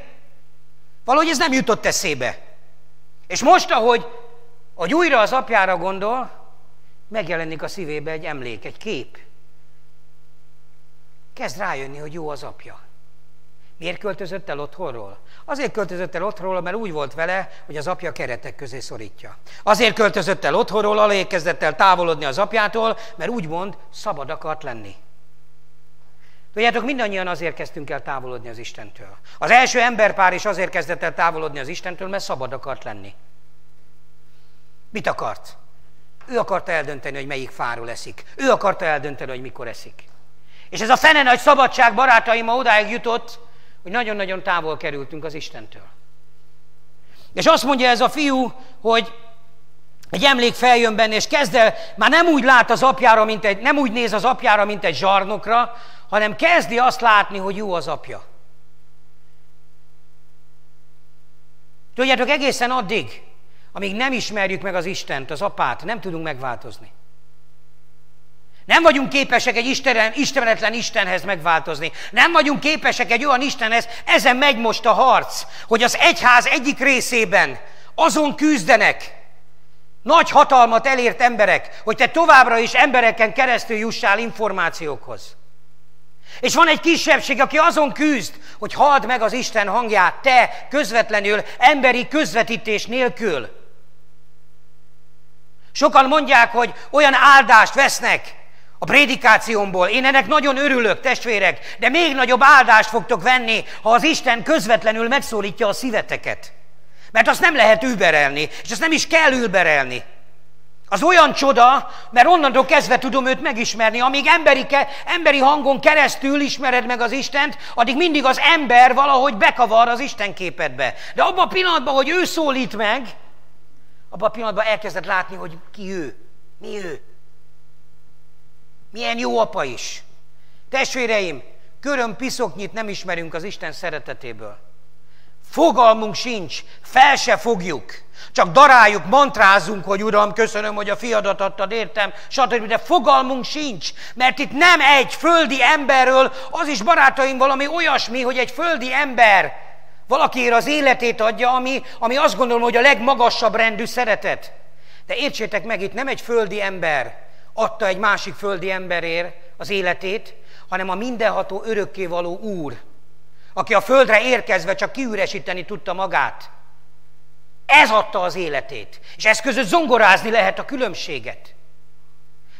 Valahogy ez nem jutott eszébe. És most, ahogy, ahogy újra az apjára gondol, megjelenik a szívébe egy emlék, egy kép. Kezd rájönni, hogy jó az apja. Miért költözött el otthonról? Azért költözött el otthonról, mert úgy volt vele, hogy az apja keretek közé szorítja. Azért költözött el otthonról, alé kezdett el távolodni az apjától, mert úgymond szabad akart lenni. Tudjátok, mindannyian azért kezdtünk el távolodni az Istentől. Az első emberpár is azért kezdett el távolodni az Istentől, mert szabad akart lenni. Mit akart? Ő akarta eldönteni, hogy melyik fáról eszik. Ő akarta eldönteni, hogy mikor eszik. És ez a fene nagy szabadság barátaim ma odáig jutott, hogy nagyon-nagyon távol kerültünk az Istentől. És azt mondja ez a fiú, hogy egy emlék feljön benne, és kezd el, már nem úgy lát az apjára, mint egy, nem úgy néz az apjára, mint egy zsarnokra, hanem kezdi azt látni, hogy jó az apja. Tudjátok, egészen addig, amíg nem ismerjük meg az Istent, az apát, nem tudunk megváltozni. Nem vagyunk képesek egy Isten, istenetlen Istenhez megváltozni. Nem vagyunk képesek egy olyan Istenhez, ezen megy most a harc, hogy az egyház egyik részében azon küzdenek, nagy hatalmat elért emberek, hogy te továbbra is embereken keresztül jussál információkhoz. És van egy kisebbség, aki azon küzd, hogy halld meg az Isten hangját, te közvetlenül, emberi közvetítés nélkül. Sokan mondják, hogy olyan áldást vesznek, a prédikációmból. Én ennek nagyon örülök, testvérek, de még nagyobb áldást fogtok venni, ha az Isten közvetlenül megszólítja a szíveteket. Mert azt nem lehet überelni, és azt nem is kell überelni. Az olyan csoda, mert onnantól kezdve tudom őt megismerni, amíg emberi, emberi hangon keresztül ismered meg az Istent, addig mindig az ember valahogy bekavar az Isten képedbe. De abban a pillanatban, hogy ő szólít meg, abban a pillanatban elkezded látni, hogy ki ő, mi ő. Milyen jó apa is. Testvéreim, köröm piszoknyit nem ismerünk az Isten szeretetéből. Fogalmunk sincs, fel se fogjuk. Csak daráljuk, mantrázunk, hogy Uram, köszönöm, hogy a fiadat adtad, értem, stb. De fogalmunk sincs, mert itt nem egy földi emberről, az is barátaim valami olyasmi, hogy egy földi ember valakiért az életét adja, ami, ami azt gondolom, hogy a legmagasabb rendű szeretet. De értsétek meg, itt nem egy földi ember, adta egy másik földi emberért az életét, hanem a mindenható örökkévaló Úr, aki a földre érkezve csak kiüresíteni tudta magát. Ez adta az életét. És ez között zongorázni lehet a különbséget.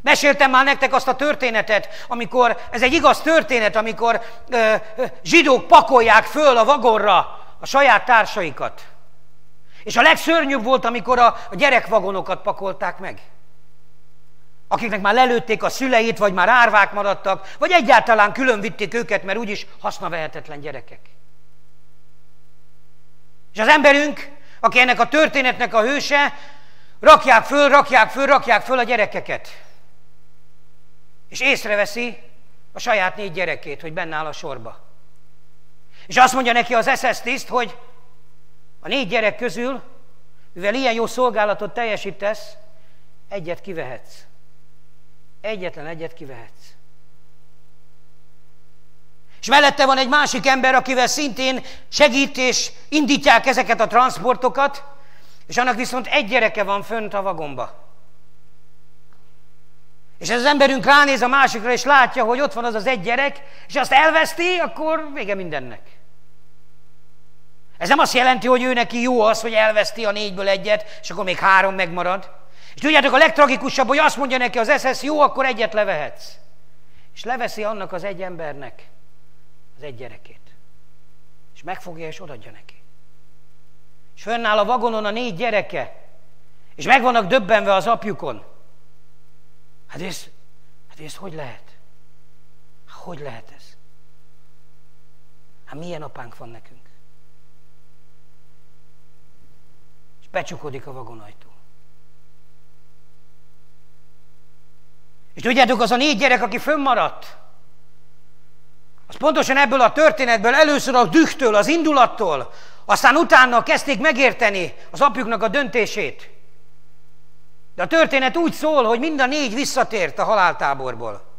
Meséltem már nektek azt a történetet, amikor, ez egy igaz történet, amikor ö, zsidók pakolják föl a vagorra a saját társaikat. És a legszörnyűbb volt, amikor a, a gyerekvagonokat pakolták meg akiknek már lelőtték a szüleit, vagy már árvák maradtak, vagy egyáltalán külön vitték őket, mert úgyis hasznavehetetlen gyerekek. És az emberünk, aki ennek a történetnek a hőse, rakják föl, rakják föl, rakják föl a gyerekeket. És észreveszi a saját négy gyerekét, hogy benne áll a sorba. És azt mondja neki az SS tiszt, hogy a négy gyerek közül, mivel ilyen jó szolgálatot teljesítesz, egyet kivehetsz. Egyetlen egyet kivehetsz. És mellette van egy másik ember, akivel szintén segít és indítják ezeket a transportokat, és annak viszont egy gyereke van fönt a vagomba. És ez az emberünk ránéz a másikra, és látja, hogy ott van az az egy gyerek, és azt elveszti, akkor vége mindennek. Ez nem azt jelenti, hogy ő neki jó az, hogy elveszti a négyből egyet, és akkor még három megmarad. És tudjátok, a legtragikusabb, hogy azt mondja neki az SS, jó, akkor egyet levehetsz. És leveszi annak az egy embernek az egy gyerekét. És megfogja és odadja neki. És fönnáll a vagonon a négy gyereke, és meg vannak döbbenve az apjukon. Hát ez, hát ez hogy lehet? Hát hogy lehet ez? Hát milyen apánk van nekünk? És becsukodik a vagonajtó. És tudjátok, az a négy gyerek, aki fönnmaradt, az pontosan ebből a történetből először a dühtől, az indulattól, aztán utána kezdték megérteni az apjuknak a döntését. De a történet úgy szól, hogy mind a négy visszatért a haláltáborból.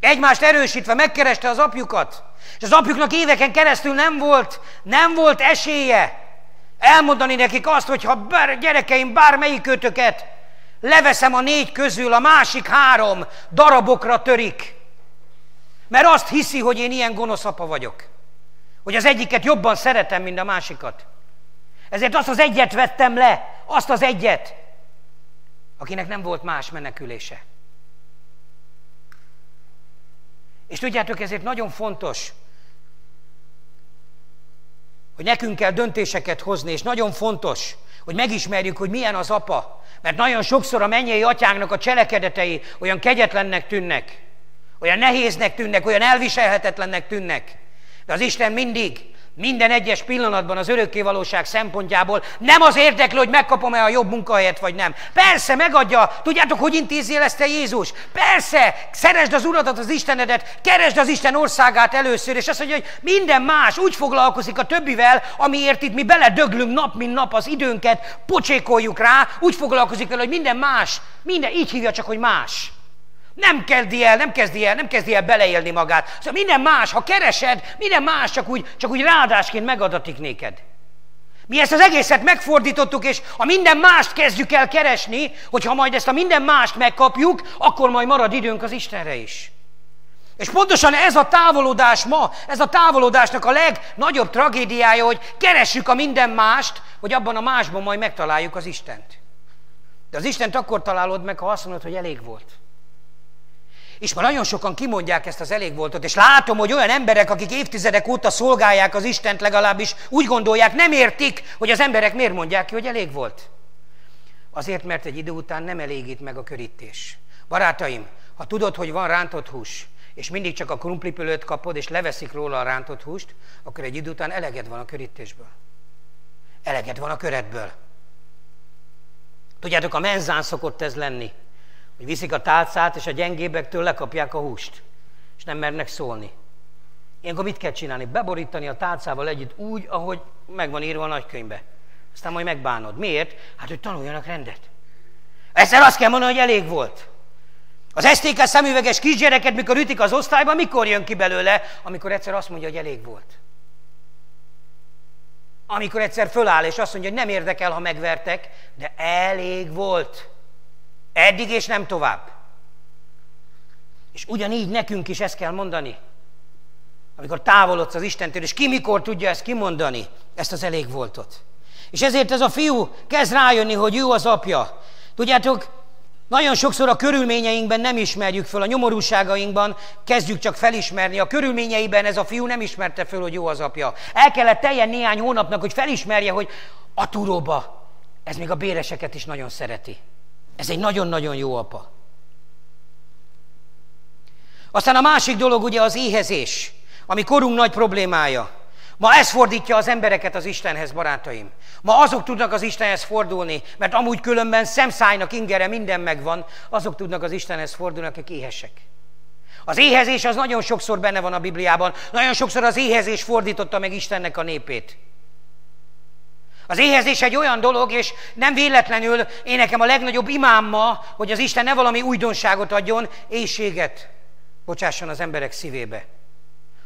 Egymást erősítve megkereste az apjukat, és az apjuknak éveken keresztül nem volt, nem volt esélye elmondani nekik azt, hogy ha bár, gyerekeim bármelyik kötöket leveszem a négy közül, a másik három darabokra törik. Mert azt hiszi, hogy én ilyen gonosz apa vagyok. Hogy az egyiket jobban szeretem, mint a másikat. Ezért azt az egyet vettem le, azt az egyet, akinek nem volt más menekülése. És tudjátok, ezért nagyon fontos, hogy nekünk kell döntéseket hozni, és nagyon fontos, hogy megismerjük, hogy milyen az apa. Mert nagyon sokszor a mennyei atyánknak a cselekedetei olyan kegyetlennek tűnnek, olyan nehéznek tűnnek, olyan elviselhetetlennek tűnnek. De az Isten mindig minden egyes pillanatban az örökkévalóság szempontjából nem az érdekli, hogy megkapom-e a jobb munkahelyet, vagy nem. Persze, megadja. Tudjátok, hogy intézzél ezt te Jézus? Persze, szeresd az Uradat, az Istenedet, keresd az Isten országát először, és azt mondja, hogy minden más úgy foglalkozik a többivel, amiért itt mi beledöglünk nap, mint nap az időnket, pocsékoljuk rá, úgy foglalkozik vele, hogy minden más, minden így hívja csak, hogy más. Nem kezdi el, nem kezdi el, nem kezdi el beleélni magát. Szóval minden más, ha keresed, minden más csak úgy, csak úgy ráadásként megadatik néked. Mi ezt az egészet megfordítottuk, és a minden mást kezdjük el keresni, hogyha majd ezt a minden mást megkapjuk, akkor majd marad időnk az Istenre is. És pontosan ez a távolodás ma, ez a távolodásnak a legnagyobb tragédiája, hogy keressük a minden mást, hogy abban a másban majd megtaláljuk az Istent. De az Istent akkor találod meg, ha azt mondod, hogy elég volt. És már nagyon sokan kimondják ezt az elég voltot, és látom, hogy olyan emberek, akik évtizedek óta szolgálják az Istent, legalábbis úgy gondolják, nem értik, hogy az emberek miért mondják ki, hogy elég volt. Azért, mert egy idő után nem elégít meg a körítés. Barátaim, ha tudod, hogy van rántott hús, és mindig csak a krumplipölőt kapod, és leveszik róla a rántott húst, akkor egy idő után eleged van a körítésből. Eleged van a köredből. Tudjátok, a menzán szokott ez lenni hogy viszik a tálcát, és a gyengébektől lekapják a húst, és nem mernek szólni. Ilyenkor mit kell csinálni? Beborítani a tálcával együtt úgy, ahogy megvan írva a nagykönyvbe. Aztán majd megbánod. Miért? Hát, hogy tanuljanak rendet. Ezzel azt kell mondani, hogy elég volt. Az esztékes szemüveges kisgyereket, mikor ütik az osztályban, mikor jön ki belőle? Amikor egyszer azt mondja, hogy elég volt. Amikor egyszer föláll, és azt mondja, hogy nem érdekel, ha megvertek, de elég volt. Eddig és nem tovább. És ugyanígy nekünk is ezt kell mondani. Amikor távolodsz az Istentől, és ki mikor tudja ezt kimondani, ezt az elég voltot. És ezért ez a fiú kezd rájönni, hogy ő az apja. Tudjátok, nagyon sokszor a körülményeinkben nem ismerjük föl, a nyomorúságainkban kezdjük csak felismerni. A körülményeiben ez a fiú nem ismerte föl, hogy jó az apja. El kellett teljen néhány hónapnak, hogy felismerje, hogy a turóba ez még a béreseket is nagyon szereti. Ez egy nagyon-nagyon jó apa. Aztán a másik dolog ugye az éhezés, ami korunk nagy problémája. Ma ez fordítja az embereket az Istenhez, barátaim. Ma azok tudnak az Istenhez fordulni, mert amúgy különben szemszájnak ingere minden megvan, azok tudnak az Istenhez fordulni, akik éhesek. Az éhezés az nagyon sokszor benne van a Bibliában, nagyon sokszor az éhezés fordította meg Istennek a népét. Az éhezés egy olyan dolog, és nem véletlenül én nekem a legnagyobb imám ma, hogy az Isten ne valami újdonságot adjon, éjséget bocsásson az emberek szívébe.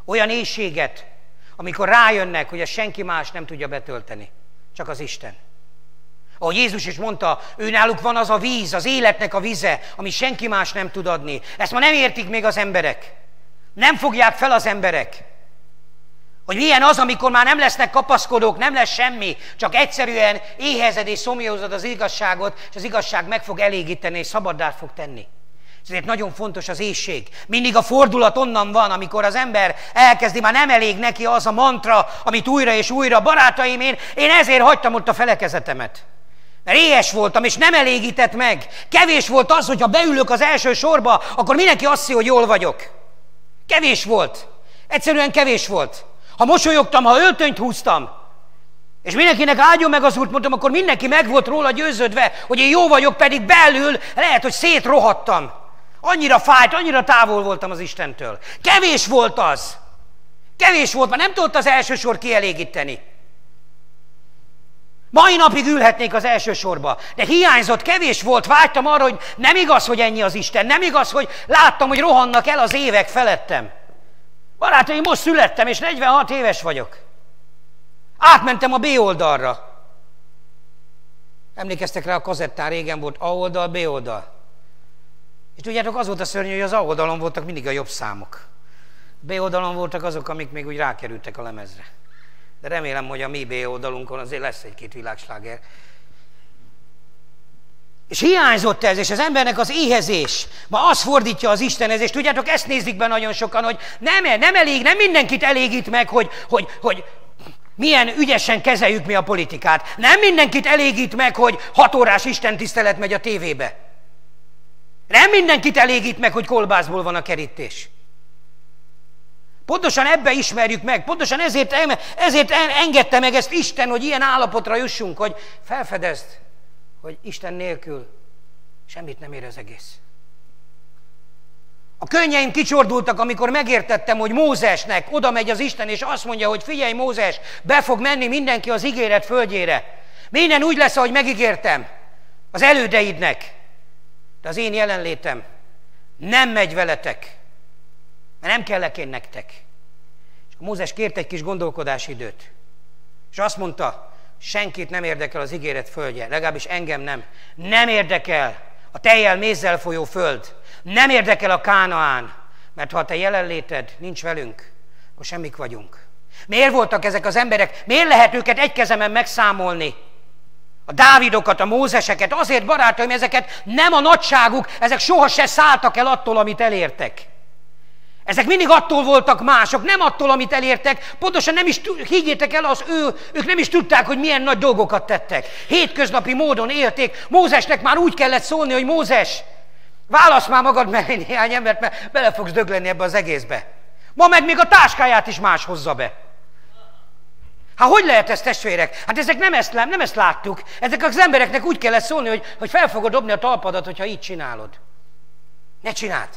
Olyan éjséget, amikor rájönnek, hogy ezt senki más nem tudja betölteni, csak az Isten. Ahogy Jézus is mondta, ő náluk van az a víz, az életnek a vize, ami senki más nem tud adni. Ezt ma nem értik még az emberek. Nem fogják fel az emberek. Hogy milyen az, amikor már nem lesznek kapaszkodók, nem lesz semmi, csak egyszerűen éhezed és szomjózod az igazságot, és az igazság meg fog elégíteni, és szabaddá fog tenni. Ezért nagyon fontos az éjség. Mindig a fordulat onnan van, amikor az ember elkezdi, már nem elég neki az a mantra, amit újra és újra, barátaim, én, én ezért hagytam ott a felekezetemet. Mert éhes voltam, és nem elégített meg. Kevés volt az, hogyha beülök az első sorba, akkor mindenki azt hiszi, hogy jól vagyok. Kevés volt. Egyszerűen kevés volt. Ha mosolyogtam, ha öltönyt húztam, és mindenkinek áldjon meg az úrt, mondtam, akkor mindenki meg volt róla győződve, hogy én jó vagyok, pedig belül lehet, hogy szétrohadtam. Annyira fájt, annyira távol voltam az Istentől. Kevés volt az. Kevés volt, mert nem tudott az első sor kielégíteni. Mai napig ülhetnék az első sorba, de hiányzott, kevés volt, vágytam arra, hogy nem igaz, hogy ennyi az Isten, nem igaz, hogy láttam, hogy rohannak el az évek felettem. Barátaim, most születtem, és 46 éves vagyok. Átmentem a B oldalra. Emlékeztek rá, a kazettán régen volt A oldal, B oldal. És tudjátok, az volt a szörnyű, hogy az A oldalon voltak mindig a jobb számok. B oldalon voltak azok, amik még úgy rákerültek a lemezre. De remélem, hogy a mi B oldalunkon azért lesz egy-két világsláger. És hiányzott ez, és az embernek az éhezés. Ma az fordítja az Istenhez, és tudjátok, ezt nézik be nagyon sokan, hogy nem, nem elég, nem mindenkit elégít meg, hogy, hogy, hogy milyen ügyesen kezeljük mi a politikát. Nem mindenkit elégít meg, hogy hat órás Isten tisztelet megy a tévébe. Nem mindenkit elégít meg, hogy kolbászból van a kerítés. Pontosan ebbe ismerjük meg, pontosan ezért, ezért engedte meg ezt Isten, hogy ilyen állapotra jussunk, hogy felfedezd, hogy Isten nélkül semmit nem ér az egész. A könnyeim kicsordultak, amikor megértettem, hogy Mózesnek oda megy az Isten, és azt mondja, hogy figyelj Mózes, be fog menni mindenki az ígéret földjére. Minden úgy lesz, ahogy megígértem az elődeidnek. De az én jelenlétem nem megy veletek, mert nem kellek én nektek. És Mózes kért egy kis gondolkodási időt. És azt mondta, senkit nem érdekel az ígéret földje, legalábbis engem nem. Nem érdekel a tejjel, mézzel folyó föld. Nem érdekel a Kánaán, mert ha a te jelenléted nincs velünk, akkor semmik vagyunk. Miért voltak ezek az emberek? Miért lehet őket egy kezemen megszámolni? A Dávidokat, a Mózeseket, azért barátaim, ezeket nem a nagyságuk, ezek soha se szálltak el attól, amit elértek. Ezek mindig attól voltak mások, nem attól, amit elértek, pontosan nem is, higgyétek el, az ő, ők nem is tudták, hogy milyen nagy dolgokat tettek. Hétköznapi módon élték. Mózesnek már úgy kellett szólni, hogy Mózes, válasz már magad mellé néhány embert, mert bele fogsz dögleni ebbe az egészbe. Ma meg még a táskáját is más hozza be. Hát hogy lehet ez, testvérek? Hát ezek nem ezt, nem ezt láttuk. Ezek az embereknek úgy kellett szólni, hogy, hogy fel fogod dobni a talpadat, hogyha így csinálod. Ne csináld.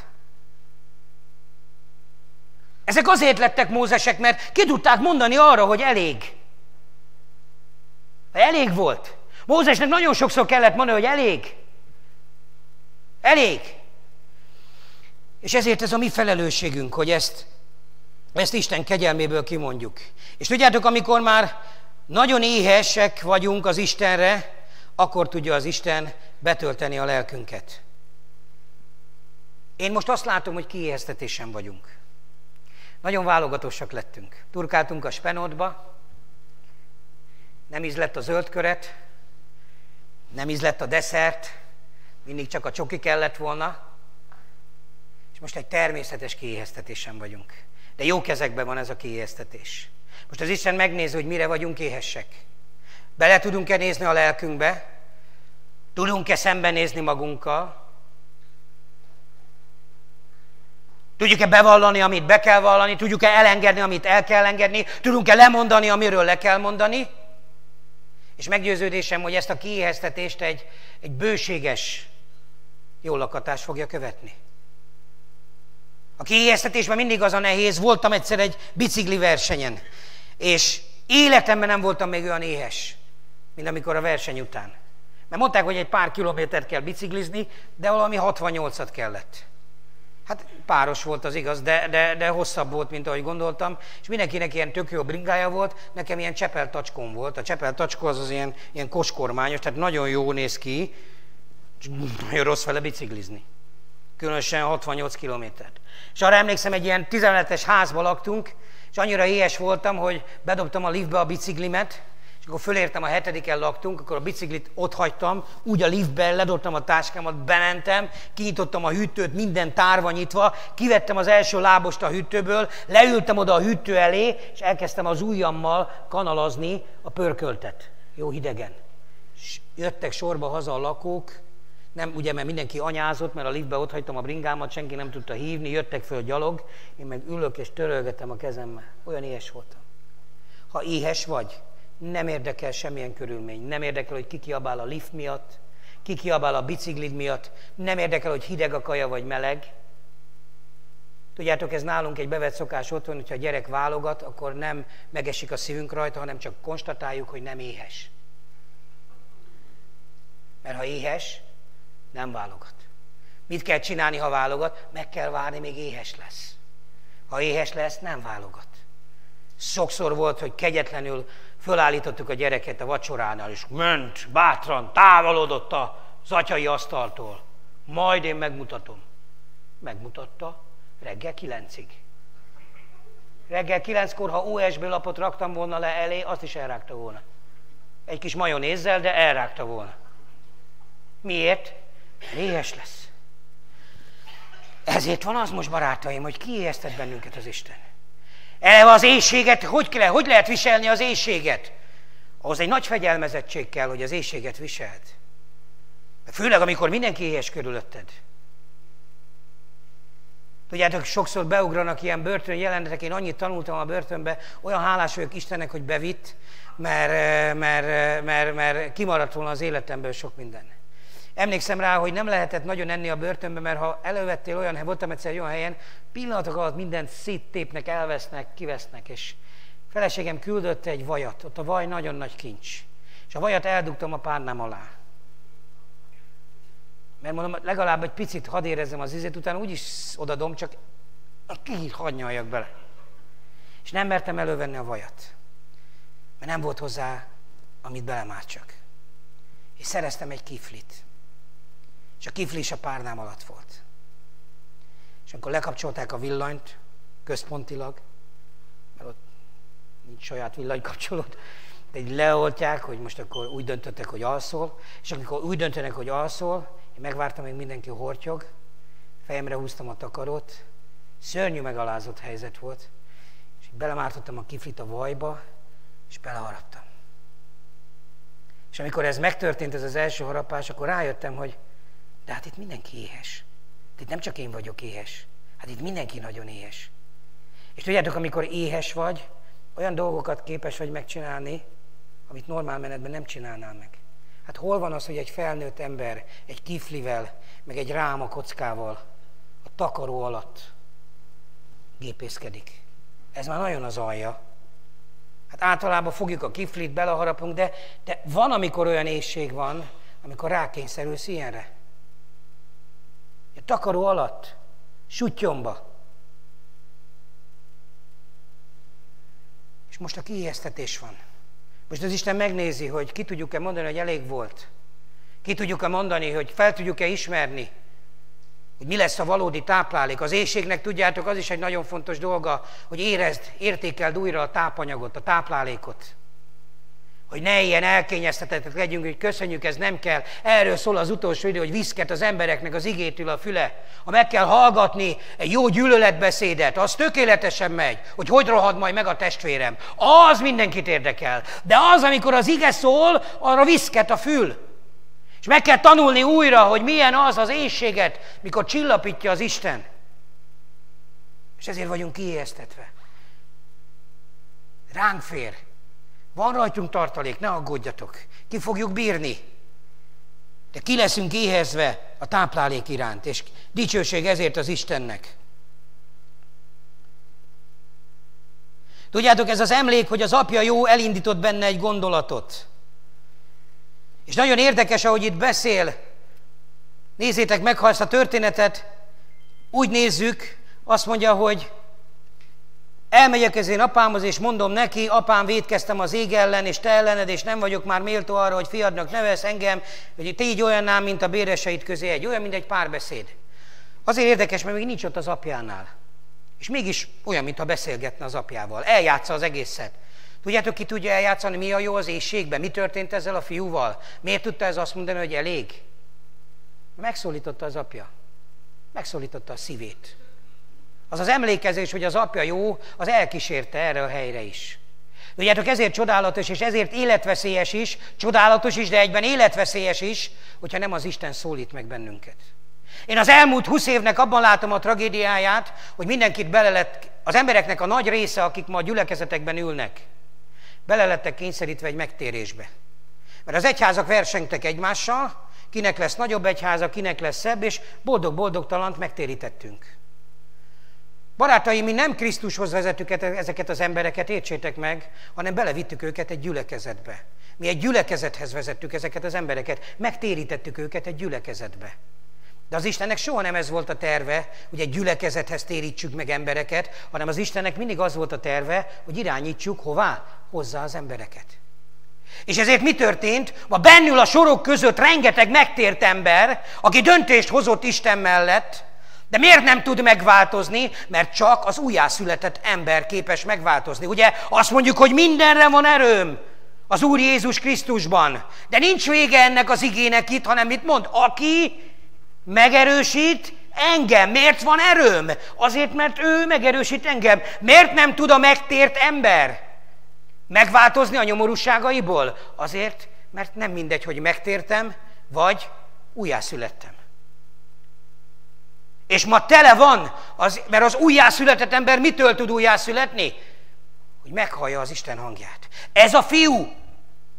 Ezek azért lettek Mózesek, mert ki tudták mondani arra, hogy elég. Elég volt. Mózesnek nagyon sokszor kellett mondani, hogy elég. Elég. És ezért ez a mi felelősségünk, hogy ezt, ezt Isten kegyelméből kimondjuk. És tudjátok, amikor már nagyon éhesek vagyunk az Istenre, akkor tudja az Isten betölteni a lelkünket. Én most azt látom, hogy kiéheztetésen vagyunk. Nagyon válogatosak lettünk. Turkáltunk a spenótba, nem ízlett a zöldköret, nem ízlett a desszert, mindig csak a csoki kellett volna, és most egy természetes kiéheztetésen vagyunk. De jó kezekben van ez a kiéheztetés. Most az Isten megnézi, hogy mire vagyunk éhesek. Bele tudunk-e nézni a lelkünkbe? Tudunk-e szembenézni magunkkal? Tudjuk-e bevallani, amit be kell vallani? Tudjuk-e elengedni, amit el kell engedni? Tudunk-e lemondani, amiről le kell mondani? És meggyőződésem, hogy ezt a kiéheztetést egy, egy bőséges jó lakatás fogja követni. A kiéheztetésben mindig az a nehéz, voltam egyszer egy bicikli versenyen, és életemben nem voltam még olyan éhes, mint amikor a verseny után. Mert mondták, hogy egy pár kilométert kell biciklizni, de valami 68-at kellett. Hát páros volt az igaz, de, de, de hosszabb volt, mint ahogy gondoltam, és mindenkinek ilyen tök jó bringája volt, nekem ilyen csepel tacskóm volt. A csepel tacskó az az ilyen, ilyen koskormányos, tehát nagyon jó néz ki, nagyon rossz vele biciklizni. Különösen 68 kilométert. És arra emlékszem, egy ilyen 17-es házba laktunk, és annyira éhes voltam, hogy bedobtam a liftbe a biciklimet, akkor fölértem a hetediken laktunk, akkor a biciklit ott hagytam, úgy a liftbe, ledobtam a táskámat, bementem, kinyitottam a hűtőt, minden tárva nyitva, kivettem az első lábost a hűtőből, leültem oda a hűtő elé, és elkezdtem az ujjammal kanalazni a pörköltet. Jó hidegen. És jöttek sorba haza a lakók, nem ugye, mert mindenki anyázott, mert a liftbe ott hagytam a bringámat, senki nem tudta hívni, jöttek föl gyalog, én meg ülök és törölgetem a kezemmel. Olyan éhes voltam. Ha éhes vagy, nem érdekel semmilyen körülmény. Nem érdekel, hogy ki kiabál a lift miatt, ki kiabál a biciklid miatt, nem érdekel, hogy hideg a kaja vagy meleg. Tudjátok, ez nálunk egy bevett szokás otthon, hogyha a gyerek válogat, akkor nem megesik a szívünk rajta, hanem csak konstatáljuk, hogy nem éhes. Mert ha éhes, nem válogat. Mit kell csinálni, ha válogat? Meg kell várni, még éhes lesz. Ha éhes lesz, nem válogat. Sokszor volt, hogy kegyetlenül fölállítottuk a gyereket a vacsoránál, és ment, bátran, távolodott az atyai asztaltól. Majd én megmutatom. Megmutatta reggel kilencig. Reggel kilenckor, ha USB lapot raktam volna le elé, azt is elrágta volna. Egy kis majonézzel, de elrágta volna. Miért? Réhes lesz. Ezért van az most, barátaim, hogy kiéheztet bennünket az Isten. Eleve az éjséget, hogy, kell, hogy lehet viselni az éjséget? Ahhoz egy nagy fegyelmezettség kell, hogy az éjséget viselt. Főleg, amikor mindenki éhes körülötted. Tudjátok, sokszor beugranak ilyen börtön jelenetek, én annyit tanultam a börtönbe, olyan hálás vagyok Istennek, hogy bevitt, mert, mert, mert, mert kimaradt volna az életemből sok minden. Emlékszem rá, hogy nem lehetett nagyon enni a börtönbe, mert ha elővettél olyan, voltam egyszer olyan helyen, pillanatok alatt mindent széttépnek, elvesznek, kivesznek, és feleségem küldött egy vajat, ott a vaj nagyon nagy kincs. És a vajat eldugtam a párnám alá. Mert mondom, legalább egy picit hadd érezzem az ízét, utána úgyis odadom, csak ki hadd bele. És nem mertem elővenni a vajat. Mert nem volt hozzá, amit belemártsak. És szereztem egy kiflit. És a kifli is a párnám alatt volt. És amikor lekapcsolták a villanyt, központilag, mert ott nincs saját villanykapcsolód, de egy leoltják, hogy most akkor úgy döntöttek, hogy alszol, és amikor úgy döntenek, hogy alszol, én megvártam, még mindenki hortyog, fejemre húztam a takarót, szörnyű megalázott helyzet volt, és belemártottam a kiflit a vajba, és beleharaptam. És amikor ez megtörtént, ez az első harapás, akkor rájöttem, hogy de hát itt mindenki éhes. De itt nem csak én vagyok éhes. Hát itt mindenki nagyon éhes. És tudjátok, amikor éhes vagy, olyan dolgokat képes vagy megcsinálni, amit normál menetben nem csinálnál meg. Hát hol van az, hogy egy felnőtt ember egy kiflivel, meg egy ráma kockával a takaró alatt gépészkedik? Ez már nagyon az alja. Hát általában fogjuk a kiflit, beleharapunk, de, de van, amikor olyan éjség van, amikor rákényszerülsz ilyenre. Takaró alatt, sutyomba. És most a kiijesztetés van. Most az Isten megnézi, hogy ki tudjuk-e mondani, hogy elég volt. Ki tudjuk-e mondani, hogy fel tudjuk-e ismerni, hogy mi lesz a valódi táplálék. Az éjségnek tudjátok, az is egy nagyon fontos dolga, hogy érezd, értékeld újra a tápanyagot, a táplálékot hogy ne ilyen elkényeztetettek legyünk, hogy köszönjük, ez nem kell. Erről szól az utolsó idő, hogy viszket az embereknek az igétől a füle. Ha meg kell hallgatni egy jó gyűlöletbeszédet, az tökéletesen megy, hogy hogy rohad majd meg a testvérem. Az mindenkit érdekel. De az, amikor az ige szól, arra viszket a fül. És meg kell tanulni újra, hogy milyen az az éjséget, mikor csillapítja az Isten. És ezért vagyunk kiéheztetve. Ránk fér, van rajtunk tartalék, ne aggódjatok. Ki fogjuk bírni. De ki leszünk éhezve a táplálék iránt, és dicsőség ezért az Istennek. Tudjátok, ez az emlék, hogy az apja jó elindított benne egy gondolatot. És nagyon érdekes, ahogy itt beszél. Nézzétek meg, ha ezt a történetet úgy nézzük, azt mondja, hogy Elmegyek ez én apámhoz, és mondom neki, apám, védkeztem az ég ellen, és te ellened, és nem vagyok már méltó arra, hogy fiadnak nevez engem, hogy te így olyanná, mint a béreseid közé egy, olyan, mint egy párbeszéd. Azért érdekes, mert még nincs ott az apjánál. És mégis olyan, mintha beszélgetne az apjával. Eljátsza az egészet. Tudjátok, ki tudja eljátszani, mi a jó az éjségben? Mi történt ezzel a fiúval? Miért tudta ez azt mondani, hogy elég? Megszólította az apja. Megszólította a szívét. Az az emlékezés, hogy az apja jó, az elkísérte erre a helyre is. Tudjátok, ezért csodálatos, és ezért életveszélyes is, csodálatos is, de egyben életveszélyes is, hogyha nem az Isten szólít meg bennünket. Én az elmúlt húsz évnek abban látom a tragédiáját, hogy mindenkit bele lett, az embereknek a nagy része, akik ma a gyülekezetekben ülnek, bele lettek kényszerítve egy megtérésbe. Mert az egyházak versengtek egymással, kinek lesz nagyobb egyháza, kinek lesz szebb, és boldog-boldogtalant megtérítettünk. Barátaim, mi nem Krisztushoz vezetük ezeket az embereket, értsétek meg, hanem belevittük őket egy gyülekezetbe. Mi egy gyülekezethez vezettük ezeket az embereket, megtérítettük őket egy gyülekezetbe. De az Istennek soha nem ez volt a terve, hogy egy gyülekezethez térítsük meg embereket, hanem az Istennek mindig az volt a terve, hogy irányítsuk hová? Hozzá az embereket. És ezért mi történt? Ma bennül a sorok között rengeteg megtért ember, aki döntést hozott Isten mellett, de miért nem tud megváltozni? Mert csak az újjászületett ember képes megváltozni. Ugye azt mondjuk, hogy mindenre van erőm az Úr Jézus Krisztusban. De nincs vége ennek az igének itt, hanem mit mond? Aki megerősít engem. Miért van erőm? Azért, mert ő megerősít engem. Miért nem tud a megtért ember megváltozni a nyomorúságaiból? Azért, mert nem mindegy, hogy megtértem, vagy újjászülettem. És ma tele van, az, mert az újjászületett ember mitől tud újjászületni? Hogy meghallja az Isten hangját. Ez a fiú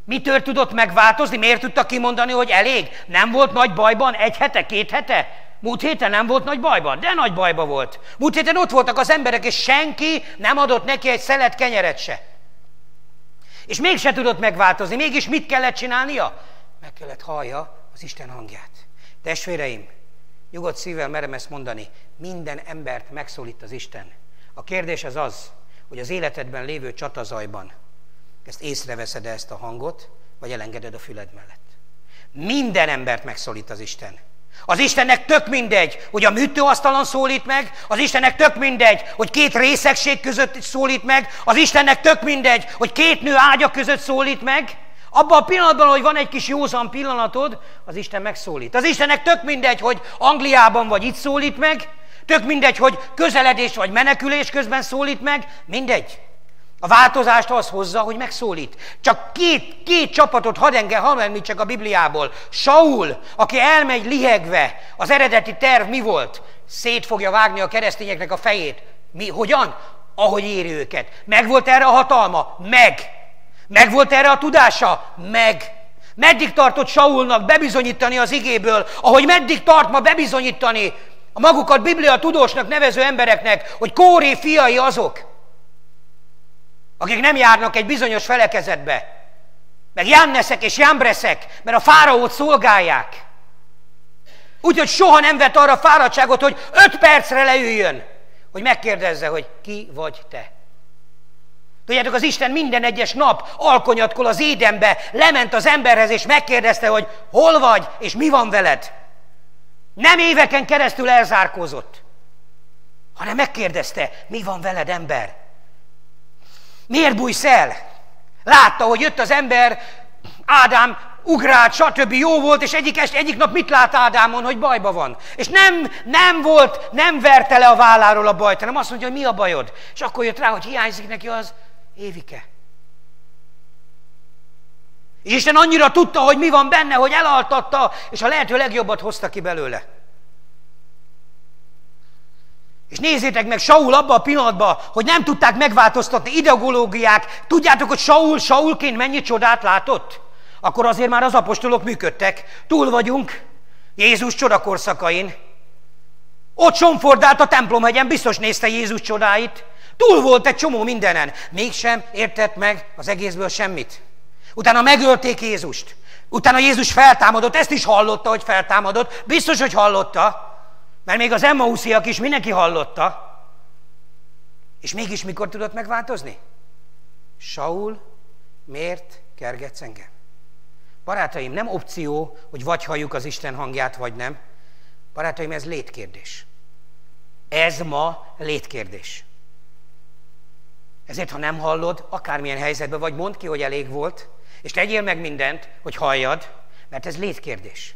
mitől tudott megváltozni? Miért tudta kimondani, hogy elég? Nem volt nagy bajban egy hete, két hete? Múlt héten nem volt nagy bajban, de nagy bajba volt. Múlt héten ott voltak az emberek, és senki nem adott neki egy szelet kenyeret se. És mégse tudott megváltozni. Mégis mit kellett csinálnia? Meg kellett hallja az Isten hangját. Testvéreim, Nyugodt szívvel merem ezt mondani, minden embert megszólít az Isten. A kérdés az az, hogy az életedben lévő csatazajban ezt észreveszed -e ezt a hangot, vagy elengeded a füled mellett. Minden embert megszólít az Isten. Az Istennek tök mindegy, hogy a műtőasztalon szólít meg, az Istennek tök mindegy, hogy két részegség között szólít meg, az Istennek tök mindegy, hogy két nő ágya között szólít meg, abban a pillanatban, hogy van egy kis józan pillanatod, az Isten megszólít. Az Istennek tök mindegy, hogy Angliában vagy itt szólít meg, tök mindegy, hogy közeledés vagy menekülés közben szólít meg, mindegy. A változást az hozza, hogy megszólít. Csak két, két csapatot hadd engem, hadd csak a Bibliából. Saul, aki elmegy lihegve, az eredeti terv mi volt? Szét fogja vágni a keresztényeknek a fejét. Mi? Hogyan? Ahogy éri őket. Meg volt erre a hatalma? Meg. Meg volt erre a tudása? Meg. Meddig tartott Saulnak bebizonyítani az igéből, ahogy meddig tart ma bebizonyítani a magukat Biblia tudósnak nevező embereknek, hogy Kóré fiai azok, akik nem járnak egy bizonyos felekezetbe, meg Janneszek és Jambreszek, mert a fáraót szolgálják. Úgyhogy soha nem vett arra fáradtságot, hogy öt percre leüljön, hogy megkérdezze, hogy ki vagy te. Tudjátok, az Isten minden egyes nap alkonyatkor az édenbe lement az emberhez, és megkérdezte, hogy hol vagy, és mi van veled. Nem éveken keresztül elzárkózott, hanem megkérdezte, mi van veled, ember? Miért bújsz el? Látta, hogy jött az ember, Ádám ugrált, stb. jó volt, és egyik, est, egyik nap mit lát Ádámon, hogy bajba van. És nem, nem volt, nem verte le a válláról a bajt, hanem azt mondja, hogy mi a bajod. És akkor jött rá, hogy hiányzik neki az, Évike. És Isten annyira tudta, hogy mi van benne, hogy elaltatta, és a lehető legjobbat hozta ki belőle. És nézzétek meg Saul abban a pillanatban, hogy nem tudták megváltoztatni ideológiák. Tudjátok, hogy Saul Saulként mennyi csodát látott? Akkor azért már az apostolok működtek. Túl vagyunk Jézus csodakorszakain. Ott somfordált a templomhegyen, biztos nézte Jézus csodáit. Túl volt egy csomó mindenen. Mégsem értett meg az egészből semmit. Utána megölték Jézust. Utána Jézus feltámadott, ezt is hallotta, hogy feltámadott. Biztos, hogy hallotta, mert még az Emmausziak is mindenki hallotta. És mégis mikor tudott megváltozni? Saul, miért kergetsz engem? Barátaim, nem opció, hogy vagy halljuk az Isten hangját, vagy nem. Barátaim, ez létkérdés. Ez ma létkérdés. Ezért, ha nem hallod, akármilyen helyzetben vagy, mondd ki, hogy elég volt, és tegyél meg mindent, hogy halljad, mert ez létkérdés.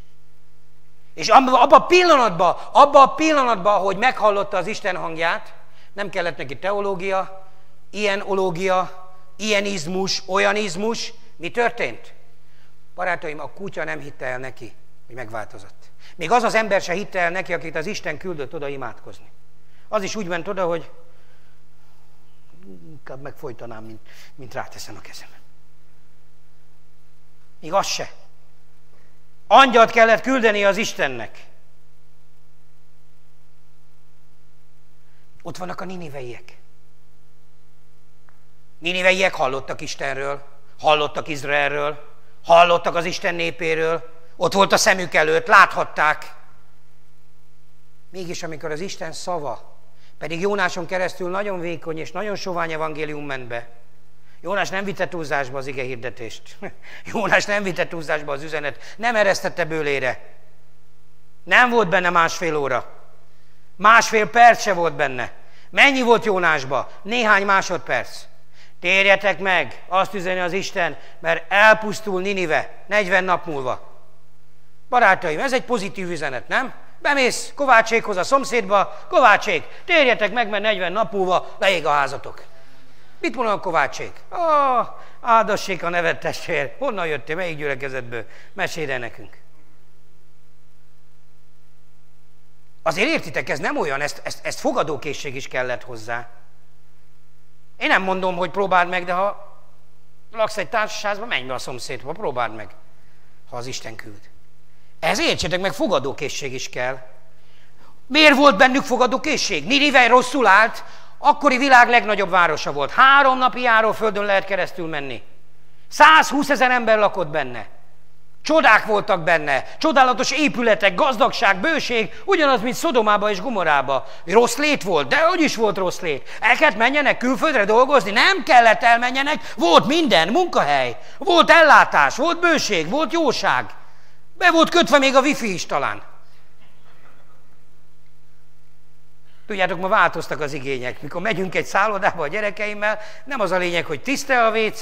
És abban a pillanatban, abban a pillanatban, hogy meghallotta az Isten hangját, nem kellett neki teológia, ilyen ológia, ilyen izmus, olyan izmus. Mi történt? Barátaim, a kutya nem hitte el neki, hogy megváltozott. Még az az ember se hitte el neki, akit az Isten küldött oda imádkozni. Az is úgy ment oda, hogy inkább megfojtanám, mint, mint ráteszem a kezem. Még az se. Angyalt kellett küldeni az Istennek. Ott vannak a niniveiek. Niniveiek hallottak Istenről, hallottak Izraelről, Hallottak az Isten népéről, ott volt a szemük előtt, láthatták. Mégis amikor az Isten szava, pedig Jónáson keresztül nagyon vékony és nagyon sovány evangélium ment be, Jónás nem vitte túlzásba az ige hirdetést. Jónás nem vitte túlzásba az üzenet. Nem eresztette bőlére. Nem volt benne másfél óra. Másfél perc se volt benne. Mennyi volt Jónásba? Néhány másodperc. Térjetek meg, azt üzeni az Isten, mert elpusztul Ninive 40 nap múlva. Barátaim, ez egy pozitív üzenet, nem? Bemész Kovácsékhoz a szomszédba, Kovácsék, térjetek meg, mert 40 nap múlva leég a házatok. Mit mondom a Kovácsék? Ó, oh, áldassék a nevet testvér. Honnan jöttél, melyik gyülekezetből? Mesélj nekünk. Azért értitek, ez nem olyan, ezt, ezt, ezt fogadókészség is kellett hozzá. Én nem mondom, hogy próbáld meg, de ha laksz egy társaságban, menj be a szomszédba, próbáld meg, ha az Isten küld. Ez értsétek meg, fogadókészség is kell. Miért volt bennük fogadókészség? Ninive rosszul állt, akkori világ legnagyobb városa volt. Három napi járóföldön lehet keresztül menni. 120 ezer ember lakott benne. Csodák voltak benne, csodálatos épületek, gazdagság, bőség, ugyanaz, mint Szodomába és Gomorába. Rossz lét volt, de hogy is volt rossz lét? El kellett menjenek külföldre dolgozni? Nem kellett elmenjenek, volt minden, munkahely, volt ellátás, volt bőség, volt jóság. Be volt kötve még a wifi is talán. Tudjátok, ma változtak az igények. Mikor megyünk egy szállodába a gyerekeimmel, nem az a lényeg, hogy tiszte a WC,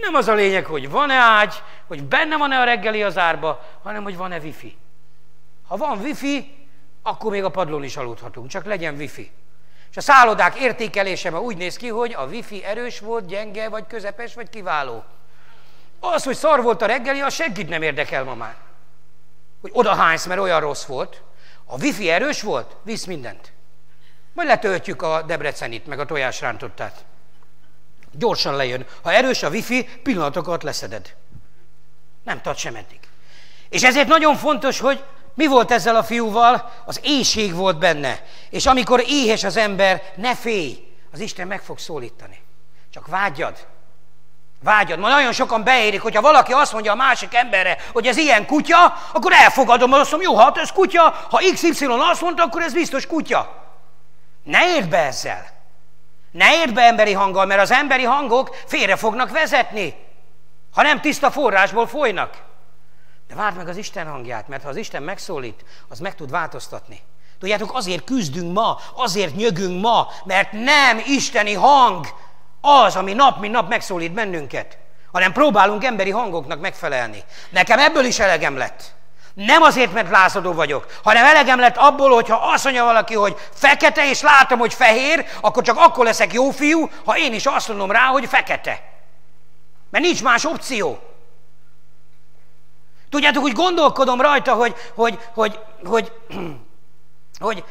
nem az a lényeg, hogy van-e ágy, hogy benne van-e a reggeli az árba, hanem hogy van-e wifi. Ha van wifi, akkor még a padlón is aludhatunk, csak legyen wifi. És a szállodák értékelése ma úgy néz ki, hogy a wifi erős volt, gyenge, vagy közepes, vagy kiváló. Az, hogy szar volt a reggeli, az senkit nem érdekel ma már. Hogy oda hánysz, mert olyan rossz volt. A wifi erős volt, visz mindent. Majd letöltjük a Debrecenit, meg a tojásrántottát. Gyorsan lejön. Ha erős a wifi, pillanatokat leszeded. Nem tart sem eddig. És ezért nagyon fontos, hogy mi volt ezzel a fiúval? Az éjség volt benne. És amikor éhes az ember, ne félj, az Isten meg fog szólítani. Csak vágyad. Vágyad. Ma nagyon sokan beérik, hogyha valaki azt mondja a másik emberre, hogy ez ilyen kutya, akkor elfogadom, azt mondom, jó, hát ez kutya, ha XY azt mondta, akkor ez biztos kutya. Ne érd be ezzel. Ne érd be emberi hanggal, mert az emberi hangok félre fognak vezetni, ha nem tiszta forrásból folynak. De várd meg az Isten hangját, mert ha az Isten megszólít, az meg tud változtatni. Tudjátok, azért küzdünk ma, azért nyögünk ma, mert nem isteni hang az, ami nap mint nap megszólít bennünket, hanem próbálunk emberi hangoknak megfelelni. Nekem ebből is elegem lett. Nem azért, mert lázadó vagyok, hanem elegem lett abból, hogyha azt mondja valaki, hogy fekete, és látom, hogy fehér, akkor csak akkor leszek jó fiú, ha én is azt mondom rá, hogy fekete. Mert nincs más opció. Tudjátok, hogy gondolkodom rajta, hogy, hogy, hogy, hogy, hogy, hogy,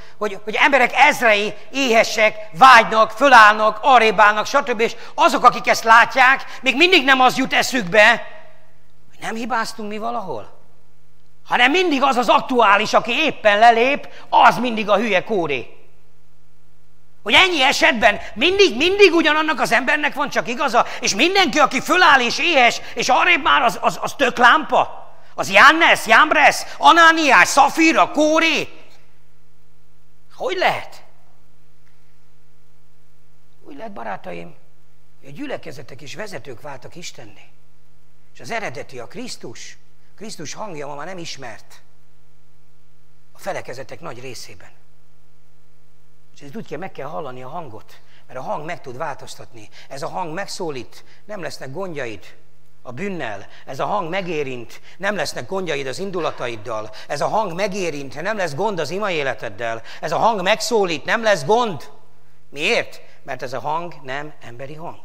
hogy emberek ezrei éhesek, vágynak, fölállnak, arrébb állnak, stb. És azok, akik ezt látják, még mindig nem az jut eszükbe, hogy nem hibáztunk mi valahol hanem mindig az az aktuális, aki éppen lelép, az mindig a hülye kóré. Hogy ennyi esetben mindig, mindig ugyanannak az embernek van csak igaza, és mindenki, aki föláll és éhes, és arrébb már az, az, az tök lámpa. Az Jannes, Jambres, Anániás, Szafira, Kóré. Hogy lehet? Úgy lehet, barátaim, hogy a gyülekezetek és vezetők váltak Istenné. És az eredeti a Krisztus, Krisztus hangja ma már nem ismert a felekezetek nagy részében. És ez úgy kell, meg kell hallani a hangot, mert a hang meg tud változtatni. Ez a hang megszólít, nem lesznek gondjaid a bűnnel. Ez a hang megérint, nem lesznek gondjaid az indulataiddal. Ez a hang megérint, nem lesz gond az ima életeddel. Ez a hang megszólít, nem lesz gond. Miért? Mert ez a hang nem emberi hang.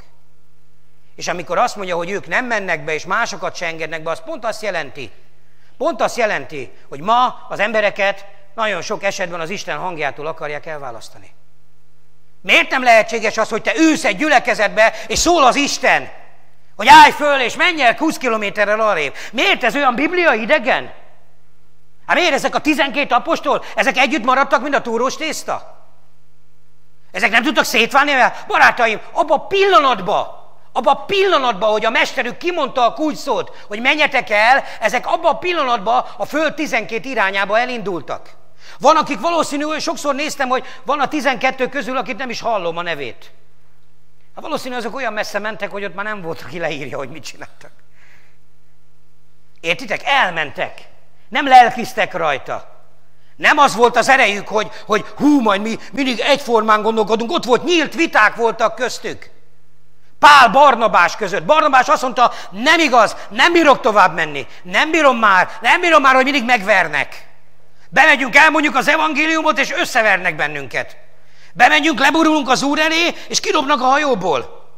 És amikor azt mondja, hogy ők nem mennek be, és másokat se engednek be, az pont azt jelenti, pont azt jelenti, hogy ma az embereket nagyon sok esetben az Isten hangjától akarják elválasztani. Miért nem lehetséges az, hogy te ülsz egy gyülekezetbe, és szól az Isten, hogy állj föl, és menj el 20 kilométerrel arrébb. Miért ez olyan biblia idegen? Hát miért ezek a 12 apostol, ezek együtt maradtak, mint a túrós tészta? Ezek nem tudtak szétválni, mert barátaim, abban a pillanatban, Abban a pillanatban, hogy a mesterük kimondta a kulcsszót, hogy menjetek el, ezek abban a pillanatban a föld 12 irányába elindultak. Van, akik valószínű, sokszor néztem, hogy van a 12 közül, akit nem is hallom a nevét. Hát valószínű azok olyan messze mentek, hogy ott már nem volt, aki leírja, hogy mit csináltak. Értitek? Elmentek. Nem lelkiztek rajta. Nem az volt az erejük, hogy, hogy hú, majd mi mindig egyformán gondolkodunk. Ott volt, nyílt viták voltak köztük. Pál Barnabás között. Barnabás azt mondta, nem igaz, nem bírok tovább menni. Nem bírom már, nem bírom már, hogy mindig megvernek. Bemegyünk, elmondjuk az evangéliumot, és összevernek bennünket. Bemegyünk, leborulunk az Úr elé, és kidobnak a hajóból.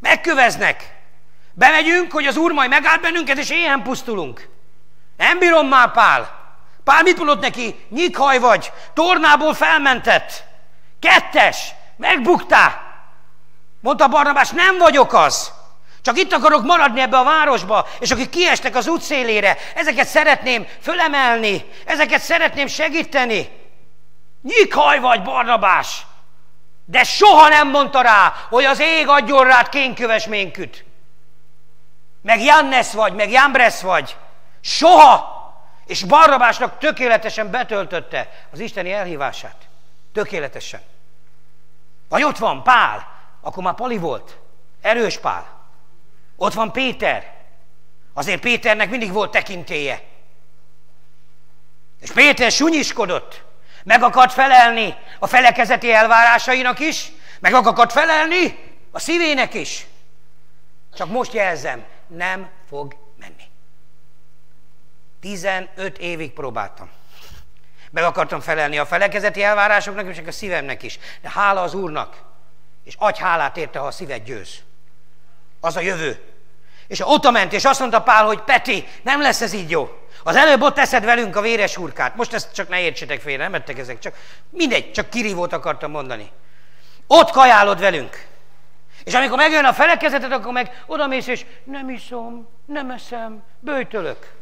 Megköveznek. Bemegyünk, hogy az Úr majd megáll bennünket, és éhen pusztulunk. Nem bírom már, Pál. Pál mit mondott neki? Nyikhaj vagy, tornából felmentett. Kettes, megbuktál. Mondta Barnabás, nem vagyok az. Csak itt akarok maradni ebbe a városba, és akik kiestek az útszélére, ezeket szeretném fölemelni, ezeket szeretném segíteni. Nyikhaj vagy, Barnabás! De soha nem mondta rá, hogy az ég adjon rád kénköves ménküt. Meg Jannes vagy, meg Jambres vagy. Soha! És Barnabásnak tökéletesen betöltötte az isteni elhívását. Tökéletesen. Vagy ott van Pál, akkor már Pali volt. Erős Pál. Ott van Péter. Azért Péternek mindig volt tekintéje. És Péter sunyiskodott. Meg akart felelni a felekezeti elvárásainak is, meg akart felelni a szívének is. Csak most jelzem, nem fog menni. 15 évig próbáltam. Meg akartam felelni a felekezeti elvárásoknak, és a szívemnek is. De hála az Úrnak, és adj hálát érte, ha a szíved győz. Az a jövő. És ott ment, és azt mondta Pál, hogy Peti, nem lesz ez így jó. Az előbb ott teszed velünk a véres hurkát. Most ezt csak ne értsetek félre, nem ettek ezek, csak mindegy, csak kirívót akartam mondani. Ott kajálod velünk. És amikor megjön a felekezeted, akkor meg oda mész, és nem iszom, nem eszem, bőjtölök.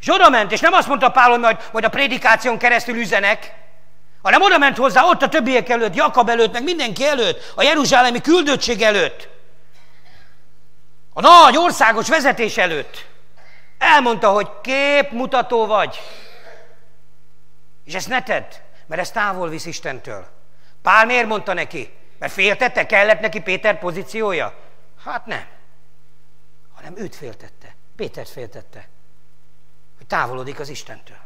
És oda ment, és nem azt mondta Pál, hogy majd, majd a prédikáción keresztül üzenek, hanem oda ment hozzá ott a többiek előtt, Jakab előtt, meg mindenki előtt, a Jeruzsálemi küldöttség előtt, a nagy országos vezetés előtt. Elmondta, hogy képmutató vagy. És ezt ne tedd, mert ez távol visz Istentől. Pál miért mondta neki? Mert féltette, kellett neki Péter pozíciója? Hát nem. Hanem őt féltette. Pétert féltette. Hogy távolodik az Istentől.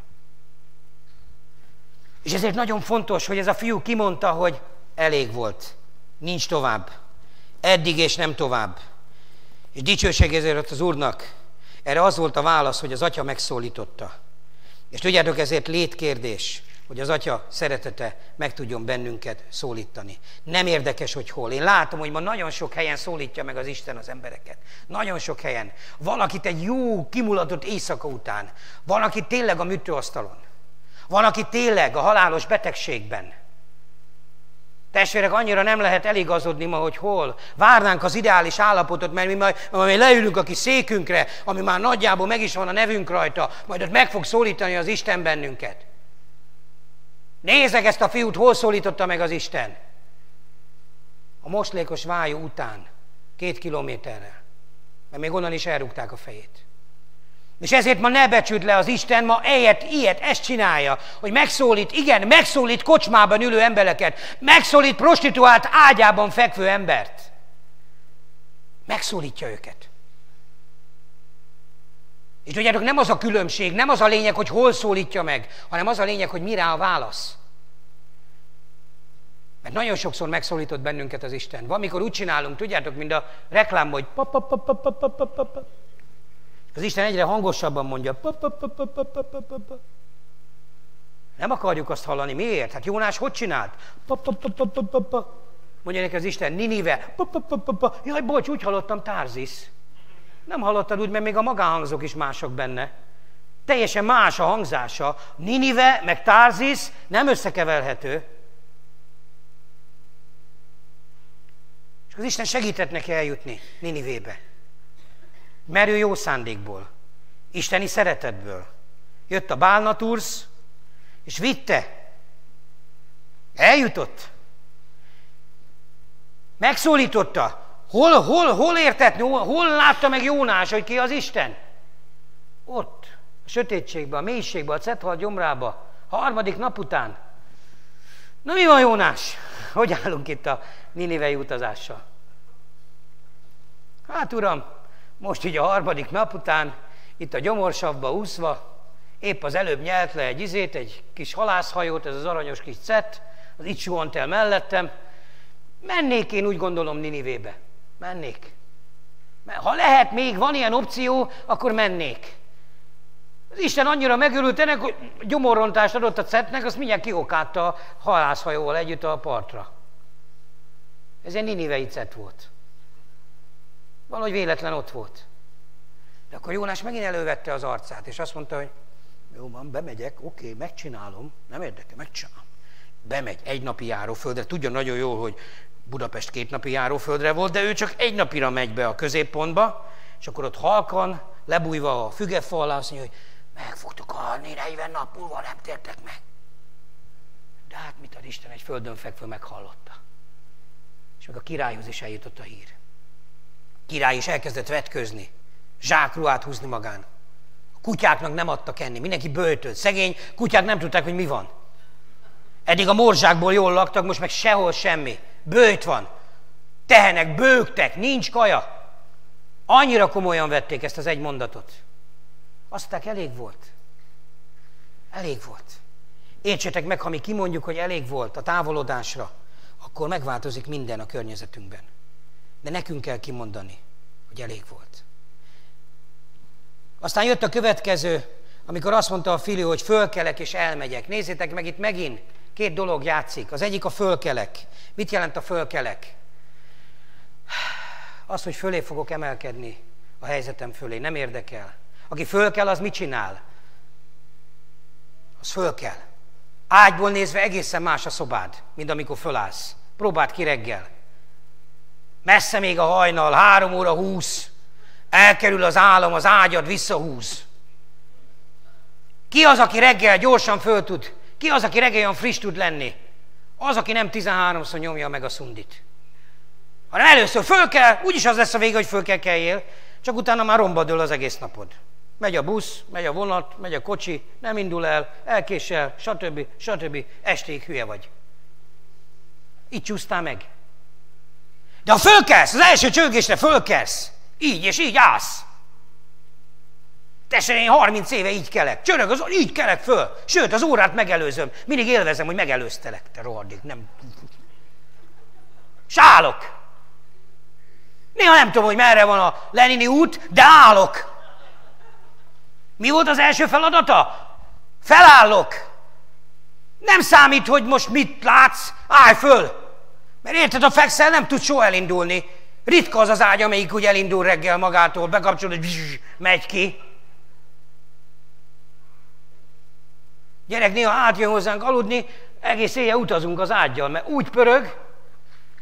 És ezért nagyon fontos, hogy ez a fiú kimondta, hogy elég volt. Nincs tovább. Eddig és nem tovább. És dicsőség ezért az Úrnak. Erre az volt a válasz, hogy az atya megszólította. És tudjátok, ezért létkérdés, hogy az atya szeretete meg tudjon bennünket szólítani. Nem érdekes, hogy hol. Én látom, hogy ma nagyon sok helyen szólítja meg az Isten az embereket. Nagyon sok helyen. Valakit egy jó, kimulatott éjszaka után. Van, aki tényleg a műtőasztalon. Van, aki tényleg a halálos betegségben. Testvérek, annyira nem lehet eligazodni ma, hogy hol. Várnánk az ideális állapotot, mert mi majd, majd leülünk a kis székünkre, ami már nagyjából meg is van a nevünk rajta, majd ott meg fog szólítani az Isten bennünket. Nézzek ezt a fiút, hol szólította meg az Isten? A moslékos vájú után, két kilométerrel. Mert még onnan is elrúgták a fejét. És ezért ma ne becsüld le az Isten, ma ilyet, ilyet, ezt csinálja, hogy megszólít, igen, megszólít kocsmában ülő embereket, megszólít prostituált ágyában fekvő embert. Megszólítja őket. És tudjátok, nem az a különbség, nem az a lényeg, hogy hol szólítja meg, hanem az a lényeg, hogy mire a válasz. Mert nagyon sokszor megszólított bennünket az Isten. Van, mikor úgy csinálunk, tudjátok, mint a reklám, hogy pap, pap, pap, pap, pap, pap, pap, pap. Az Isten egyre hangosabban mondja. Nem akarjuk azt hallani. Miért? Hát Jónás hogy csinált? Mondja neki az Isten, Ninive. Jaj, bocs, úgy hallottam, Tárzis. Nem hallottad úgy, mert még a magánhangzók is mások benne. Teljesen más a hangzása. Ninive, meg Tárzis nem összekeverhető. És az Isten segített neki eljutni Ninivébe. Merő jó szándékból, isteni szeretetből. Jött a Bálnatursz, és vitte. Eljutott. Megszólította. Hol, hol, hol értetni, hol, hol látta meg Jónás, hogy ki az Isten? Ott, a sötétségben, a mélységben, a cethal gyomrába, harmadik nap után. Na mi van Jónás? Hogy állunk itt a Ninivei utazással? Hát uram, most így a harmadik nap után, itt a gyomorsavba úszva, épp az előbb nyelt le egy izét, egy kis halászhajót, ez az aranyos kis cett, az itt suhant el mellettem. Mennék én úgy gondolom Ninivébe. Mennék. Ha lehet még, van ilyen opció, akkor mennék. Az Isten annyira megörült ennek, hogy gyomorrontást adott a cettnek, azt mindjárt kiokátta a halászhajóval együtt a partra. Ez egy ninivei cett volt. Valahogy véletlen ott volt. De akkor Jónás megint elővette az arcát, és azt mondta, hogy jó van, bemegyek, oké, megcsinálom, nem érdekel, megcsinálom. Bemegy egy napi járóföldre, tudja nagyon jól, hogy Budapest két napi járóföldre volt, de ő csak egy napira megy be a középpontba, és akkor ott halkan, lebújva a fügefa alá, azt mondja, hogy meg fogtok halni, 40 nap múlva nem tértek meg. De hát mit ad Isten, egy földön fekvő meghallotta. És meg a királyhoz is eljutott a hír. Király is elkezdett vetközni, zsákruhát húzni magán. A kutyáknak nem adtak enni, mindenki bőtölt. Szegény kutyák nem tudták, hogy mi van. Eddig a morzsákból jól laktak, most meg sehol semmi. Bőjt van. Tehenek, bőgtek, nincs kaja. Annyira komolyan vették ezt az egy mondatot. Aztán elég volt. Elég volt. Értsétek meg, ha mi kimondjuk, hogy elég volt a távolodásra, akkor megváltozik minden a környezetünkben. De nekünk kell kimondani, hogy elég volt. Aztán jött a következő, amikor azt mondta a fili, hogy fölkelek és elmegyek. Nézzétek meg, itt megint két dolog játszik. Az egyik a fölkelek. Mit jelent a fölkelek? Az, hogy fölé fogok emelkedni a helyzetem fölé, nem érdekel. Aki fölkel, az mit csinál? Az fölkel. Ágyból nézve egészen más a szobád, mint amikor fölállsz. Próbáld ki reggel. Messze még a hajnal, három óra húsz, elkerül az álom, az ágyad visszahúz. Ki az, aki reggel gyorsan föl tud? Ki az, aki reggel olyan friss tud lenni? Az, aki nem 13-szor nyomja meg a szundit. Hanem először föl kell, úgyis az lesz a vége, hogy föl kell keljél, csak utána már romba dől az egész napod. Megy a busz, megy a vonat, megy a kocsi, nem indul el, elkésel, stb. stb. Esték hülye vagy. Így csúsztál meg. De ha fölkelsz, az első csörgésre fölkelsz, így és így állsz. Tessen, én 30 éve így kelek. Csörög az, így kelek föl. Sőt, az órát megelőzöm. Mindig élvezem, hogy megelőztelek. Te rohadék, nem... Sálok. Néha nem tudom, hogy merre van a Lenini út, de állok. Mi volt az első feladata? Felállok. Nem számít, hogy most mit látsz, állj föl. Mert érted, a fekszel nem tud soha elindulni. Ritka az az ágy, amelyik úgy elindul reggel magától, bekapcsol, hogy megy ki. Gyerek néha átjön hozzánk aludni, egész éjjel utazunk az ágyjal, mert úgy pörög,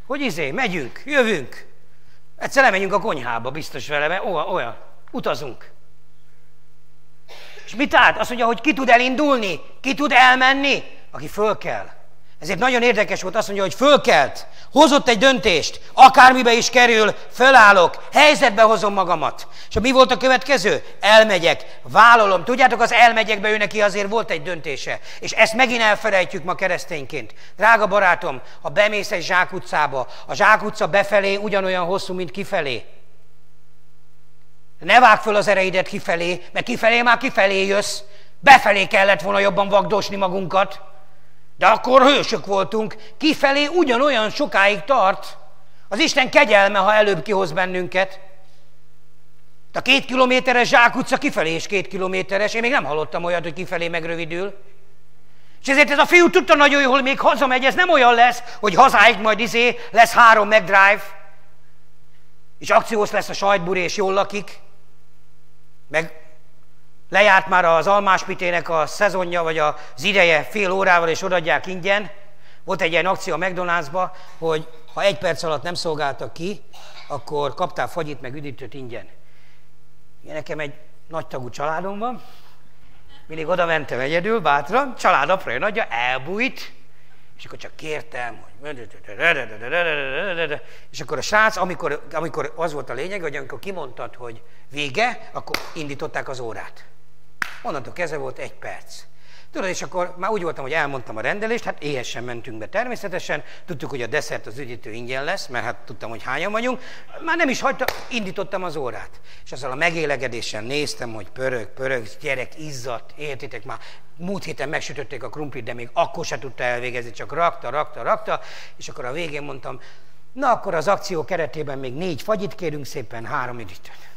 hogy izé, megyünk, jövünk. Egyszer lemegyünk a konyhába, biztos vele, mert olyan, olyan, utazunk. És mit állt? Azt mondja, hogy ki tud elindulni, ki tud elmenni, aki föl kell. Ezért nagyon érdekes volt azt mondja, hogy fölkelt, hozott egy döntést, akármibe is kerül, fölállok, helyzetbe hozom magamat. És mi volt a következő? Elmegyek, vállalom. Tudjátok, az elmegyekbe ő neki azért volt egy döntése. És ezt megint elfelejtjük ma keresztényként. Drága barátom, ha bemész egy zsákutcába, a zsákutca befelé ugyanolyan hosszú, mint kifelé. Ne vág föl az ereidet kifelé, mert kifelé már kifelé jössz. Befelé kellett volna jobban vagdosni magunkat. De akkor hősök voltunk, kifelé ugyanolyan sokáig tart. Az Isten kegyelme, ha előbb kihoz bennünket. De a két kilométeres zsákutca kifelé is két kilométeres. Én még nem hallottam olyat, hogy kifelé megrövidül. És ezért ez a fiú tudta nagyon jól, hogy még hazamegy, ez nem olyan lesz, hogy hazáig majd izé lesz három McDrive, és akciós lesz a sajtburi, és jól lakik, meg lejárt már az almáspitének a szezonja, vagy az ideje fél órával, és odaadják ingyen. Volt egy ilyen akció a McDonald'sba, hogy ha egy perc alatt nem szolgáltak ki, akkor kaptál fagyit, meg üdítőt ingyen. Én nekem egy nagy tagú családom van, mindig oda mentem egyedül, bátran, család apró nagyja, elbújt, És akkor csak kértem, hogy... És akkor a srác, amikor, amikor az volt a lényeg, hogy amikor kimondtad, hogy vége, akkor indították az órát. Onnantól kezdve volt egy perc. Tudod, és akkor már úgy voltam, hogy elmondtam a rendelést, hát éhesen mentünk be természetesen, tudtuk, hogy a desszert az ügyítő ingyen lesz, mert hát tudtam, hogy hányan vagyunk, már nem is hagyta, indítottam az órát. És azzal a megélegedésen néztem, hogy pörög, pörög, gyerek izzadt, értitek már, múlt héten megsütötték a krumplit, de még akkor se tudta elvégezni, csak rakta, rakta, rakta, és akkor a végén mondtam, na akkor az akció keretében még négy fagyit kérünk szépen, három üdítőt.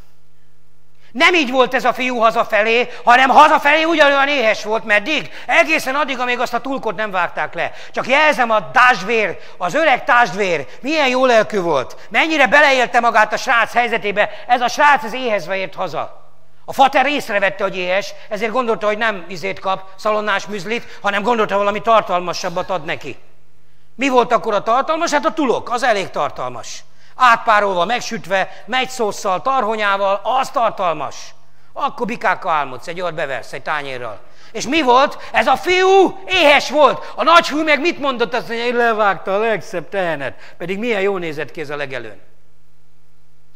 Nem így volt ez a fiú hazafelé, hanem hazafelé ugyanolyan éhes volt, meddig? Egészen addig, amíg azt a tulkot nem vágták le. Csak jelzem a tásdvér, az öreg tásdvér, milyen jó lelkű volt. Mennyire beleélte magát a srác helyzetébe. Ez a srác az éhezve ért haza. A fater észrevette, hogy éhes, ezért gondolta, hogy nem izét kap, szalonnás műzlit, hanem gondolta, valami tartalmasabbat ad neki. Mi volt akkor a tartalmas? Hát a tulok, az elég tartalmas átpárolva, megsütve, megy szószal, tarhonyával, az tartalmas. Akkor bikákkal álmodsz, egy olyat beversz egy tányérral. És mi volt? Ez a fiú éhes volt. A nagy hű meg mit mondott? Azt mondja, hogy levágta a legszebb tehenet. Pedig milyen jó nézett ki ez a legelőn.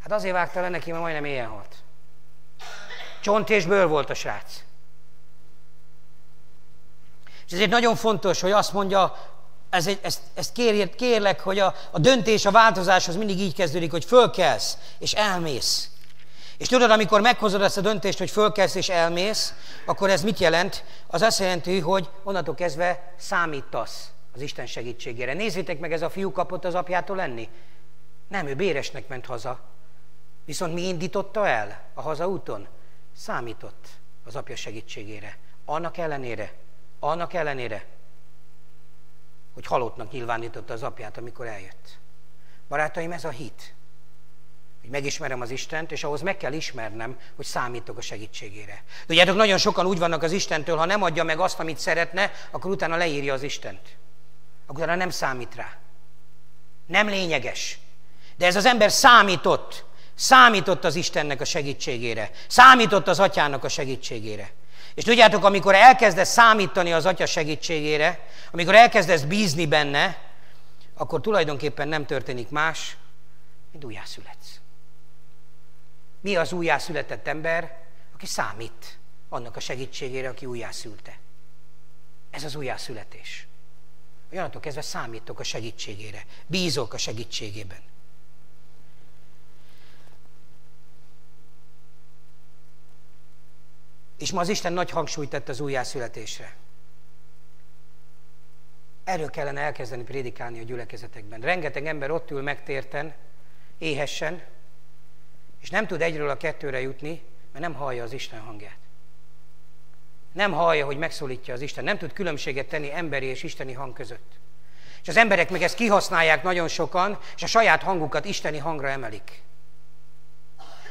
Hát azért vágta le neki, mert majdnem éhen halt. Csont és bőr volt a srác. És ezért nagyon fontos, hogy azt mondja ez egy, ezt, ezt kérjét, kérlek, hogy a, a döntés, a változás az mindig így kezdődik, hogy fölkelsz és elmész. És tudod, amikor meghozod ezt a döntést, hogy fölkelsz és elmész, akkor ez mit jelent? Az azt jelenti, hogy onnantól kezdve számítasz az Isten segítségére. Nézzétek meg, ez a fiú kapott az apjától lenni. Nem, ő béresnek ment haza. Viszont mi indította el a hazaúton? Számított az apja segítségére. Annak ellenére, annak ellenére, hogy halottnak nyilvánította az apját, amikor eljött. Barátaim, ez a hit. Hogy megismerem az Istent, és ahhoz meg kell ismernem, hogy számítok a segítségére. Tudjátok, nagyon sokan úgy vannak az Istentől, ha nem adja meg azt, amit szeretne, akkor utána leírja az Istent. Akkor utána nem számít rá. Nem lényeges. De ez az ember számított. Számított az Istennek a segítségére. Számított az atyának a segítségére. És tudjátok, amikor elkezdesz számítani az atya segítségére, amikor elkezdesz bízni benne, akkor tulajdonképpen nem történik más, mint újjászületsz. Mi az újjászületett ember? Aki számít annak a segítségére, aki újjászülte. Ez az újjászületés. Olyanatok kezdve számítok a segítségére. Bízok a segítségében. És ma az Isten nagy hangsúlyt tett az újjászületésre. Erről kellene elkezdeni prédikálni a gyülekezetekben. Rengeteg ember ott ül megtérten, éhessen, és nem tud egyről a kettőre jutni, mert nem hallja az Isten hangját. Nem hallja, hogy megszólítja az Isten. Nem tud különbséget tenni emberi és isteni hang között. És az emberek meg ezt kihasználják nagyon sokan, és a saját hangukat isteni hangra emelik.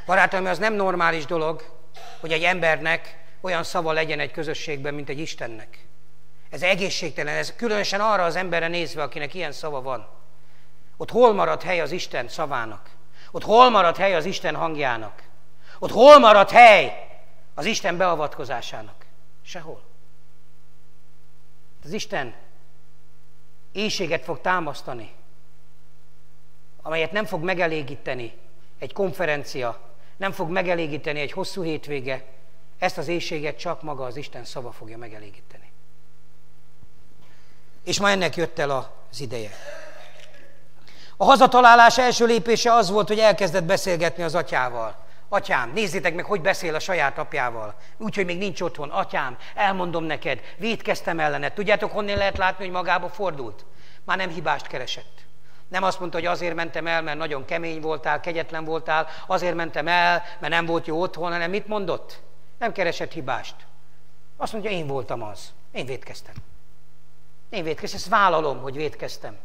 Barátaim, az nem normális dolog, hogy egy embernek olyan szava legyen egy közösségben, mint egy Istennek. Ez egészségtelen, ez különösen arra az emberre nézve, akinek ilyen szava van. Ott hol marad hely az Isten szavának? Ott hol marad hely az Isten hangjának? Ott hol marad hely az Isten beavatkozásának? Sehol. Az Isten éjséget fog támasztani, amelyet nem fog megelégíteni egy konferencia, nem fog megelégíteni egy hosszú hétvége, ezt az éjséget csak maga az Isten szava fogja megelégíteni. És ma ennek jött el az ideje. A hazatalálás első lépése az volt, hogy elkezdett beszélgetni az atyával. Atyám, nézzétek meg, hogy beszél a saját apjával. Úgyhogy még nincs otthon. Atyám, elmondom neked, védkeztem ellened. Tudjátok, honnan lehet látni, hogy magába fordult? Már nem hibást keresett. Nem azt mondta, hogy azért mentem el, mert nagyon kemény voltál, kegyetlen voltál, azért mentem el, mert nem volt jó otthon, hanem mit mondott? Nem keresett hibást. Azt mondja, én voltam az. Én védkeztem. Én védkeztem, ezt vállalom, hogy védkeztem.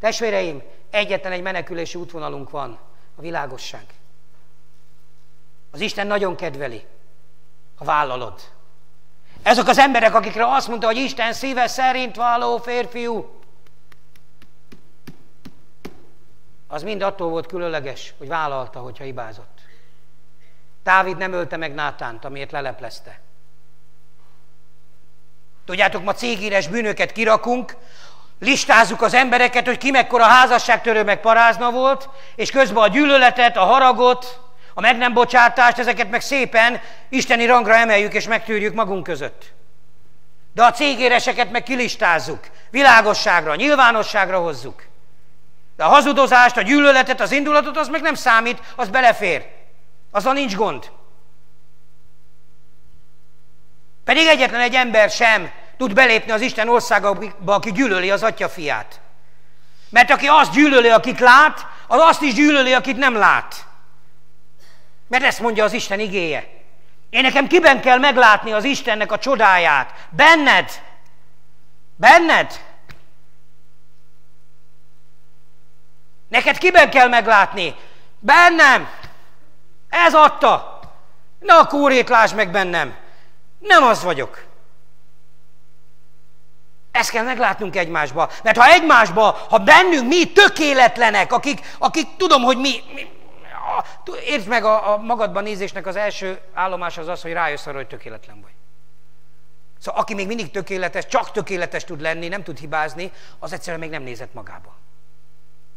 Testvéreim, egyetlen egy menekülési útvonalunk van, a világosság. Az Isten nagyon kedveli, ha vállalod. Ezek az emberek, akikre azt mondta, hogy Isten szíve szerint való férfiú, az mind attól volt különleges, hogy vállalta, hogyha hibázott. Dávid nem ölte meg Nátánt, amiért leleplezte. Tudjátok, ma cégíres bűnöket kirakunk, listázzuk az embereket, hogy ki mekkora házasságtörő meg parázna volt, és közben a gyűlöletet, a haragot, a meg nem bocsátást, ezeket meg szépen isteni rangra emeljük és megtűrjük magunk között. De a cégéreseket meg kilistázzuk, világosságra, nyilvánosságra hozzuk. De a hazudozást, a gyűlöletet, az indulatot, az meg nem számít, az belefér. Azzal nincs gond. Pedig egyetlen egy ember sem tud belépni az Isten országába, aki gyűlöli az atya fiát. Mert aki azt gyűlöli, akit lát, az azt is gyűlöli, akit nem lát. Mert ezt mondja az Isten igéje. Én nekem kiben kell meglátni az Istennek a csodáját? Benned. Benned. Neked kiben kell meglátni? Bennem. Ez adta. Na a kórét lásd meg bennem. Nem az vagyok. Ezt kell meglátnunk egymásba. Mert ha egymásba, ha bennünk mi tökéletlenek, akik, akik tudom, hogy mi, mi értsd meg a, a magadban nézésnek az első állomás az az, hogy rájössz arra, hogy tökéletlen vagy. Szóval aki még mindig tökéletes, csak tökéletes tud lenni, nem tud hibázni, az egyszerűen még nem nézett magába.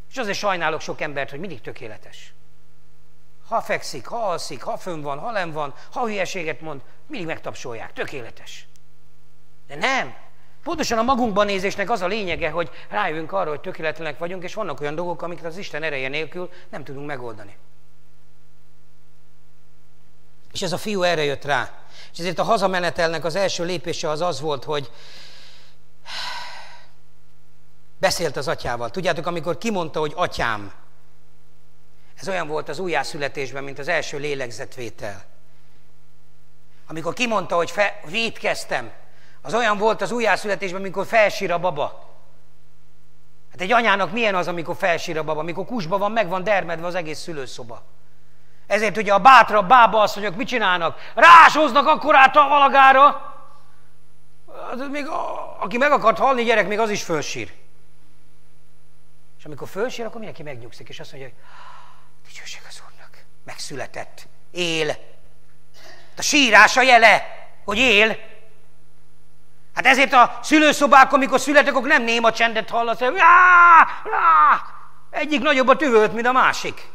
És azért sajnálok sok embert, hogy mindig tökéletes. Ha fekszik, ha alszik, ha fönn van, ha nem van, ha hülyeséget mond, mindig megtapsolják. Tökéletes. De nem. Pontosan a magunkban nézésnek az a lényege, hogy rájövünk arra, hogy tökéletlenek vagyunk, és vannak olyan dolgok, amiket az Isten ereje nélkül nem tudunk megoldani. És ez a fiú erre jött rá. És ezért a hazamenetelnek az első lépése az az volt, hogy beszélt az atyával. Tudjátok, amikor kimondta, hogy atyám, ez olyan volt az újjászületésben, mint az első lélegzetvétel. Amikor kimondta, hogy fe, védkeztem, az olyan volt az újjászületésben, amikor felsír a baba. Hát egy anyának milyen az, amikor felsír a baba? Amikor kusba van, meg van dermedve az egész szülőszoba. Ezért ugye a bátrabb bába asszonyok mit csinálnak? Rásoznak akkorát a valagára, hát még a, aki meg akart halni gyerek, még az is fölsír. És amikor fölsír, akkor mindenki megnyugszik, és azt mondja, hogy dicsőség az Úrnak, megszületett, él. A sírása jele, hogy él. Hát ezért a szülőszobák, amikor születek, akkor nem néma csendet hallasz, hogy egyik nagyobb a tüvölt, mint a másik.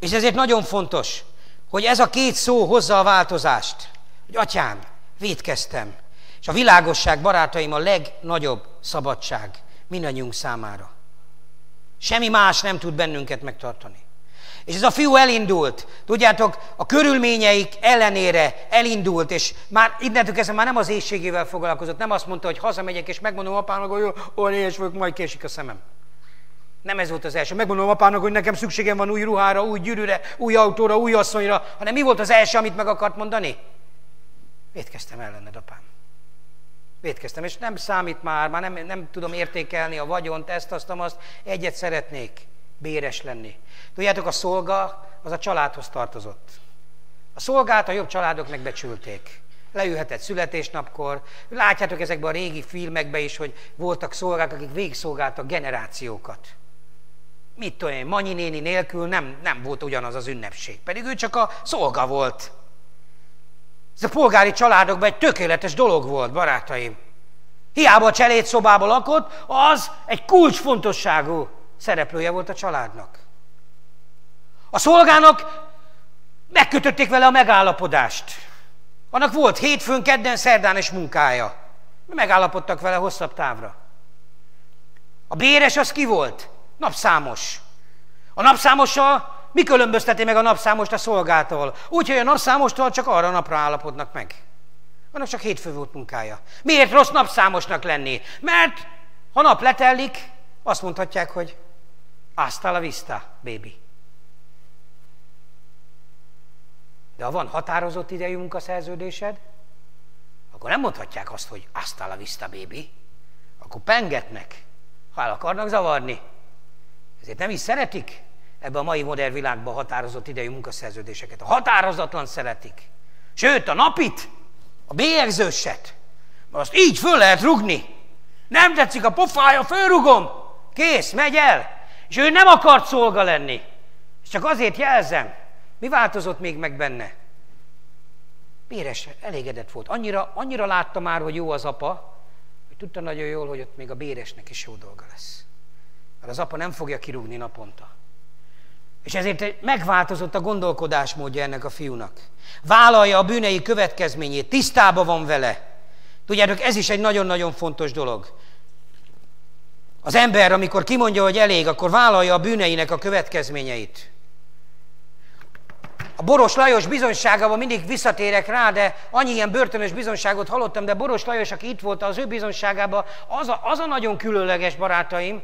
És ezért nagyon fontos, hogy ez a két szó hozza a változást. Hogy atyám, védkeztem. És a világosság, barátaim, a legnagyobb szabadság mindannyiunk számára. Semmi más nem tud bennünket megtartani. És ez a fiú elindult. Tudjátok, a körülményeik ellenére elindult, és már innentől kezdve már nem az éjségével foglalkozott, nem azt mondta, hogy hazamegyek, és megmondom apának, hogy olyan éhes vagyok, majd késik a szemem. Nem ez volt az első. Megmondom apának, hogy nekem szükségem van új ruhára, új gyűrűre, új autóra, új asszonyra, hanem mi volt az első, amit meg akart mondani? Védkeztem ellened, apám. Védkeztem, és nem számít már, már nem, nem tudom értékelni a vagyont, ezt, azt, azt, egyet szeretnék, béres lenni. Tudjátok, a szolga az a családhoz tartozott. A szolgát a jobb családok megbecsülték. Leülhetett születésnapkor. Látjátok ezekben a régi filmekben is, hogy voltak szolgák, akik végszolgáltak generációkat mit tudom én, Manyi néni nélkül nem, nem volt ugyanaz az ünnepség. Pedig ő csak a szolga volt. Ez a polgári családokban egy tökéletes dolog volt, barátaim. Hiába a cseléd szobában lakott, az egy kulcsfontosságú szereplője volt a családnak. A szolgának megkötötték vele a megállapodást. Annak volt hétfőn, kedden, szerdán és munkája. Megállapodtak vele hosszabb távra. A béres az ki volt? Napszámos. A napszámossal mi különbözteti meg a napszámost a szolgától? Úgy, hogy a napszámostól csak arra napra állapodnak meg. Annak csak hétfő volt munkája. Miért rossz napszámosnak lenni? Mert ha nap letellik, azt mondhatják, hogy hasta la vista, baby. De ha van határozott idejű munkaszerződésed, akkor nem mondhatják azt, hogy hasta la vista, baby. Akkor pengetnek, ha el akarnak zavarni. Ezért nem is szeretik ebbe a mai modern világban határozott idejű munkaszerződéseket. A határozatlan szeretik. Sőt, a napit, a bélyegzőset, azt így föl lehet rugni. Nem tetszik a pofája, fölrugom. Kész, megy el. És ő nem akart szolga lenni. És csak azért jelzem, mi változott még meg benne? Béres elégedett volt. Annyira, annyira látta már, hogy jó az apa, hogy tudta nagyon jól, hogy ott még a béresnek is jó dolga lesz. Mert az apa nem fogja kirúgni naponta. És ezért megváltozott a gondolkodásmódja ennek a fiúnak. Vállalja a bűnei következményét, tisztába van vele. Tudjátok, ez is egy nagyon-nagyon fontos dolog. Az ember, amikor kimondja, hogy elég, akkor vállalja a bűneinek a következményeit. A Boros Lajos bizonyságában mindig visszatérek rá, de annyi ilyen börtönös bizonyságot hallottam, de Boros Lajos, aki itt volt az ő bizonyságában, az a, az a nagyon különleges barátaim,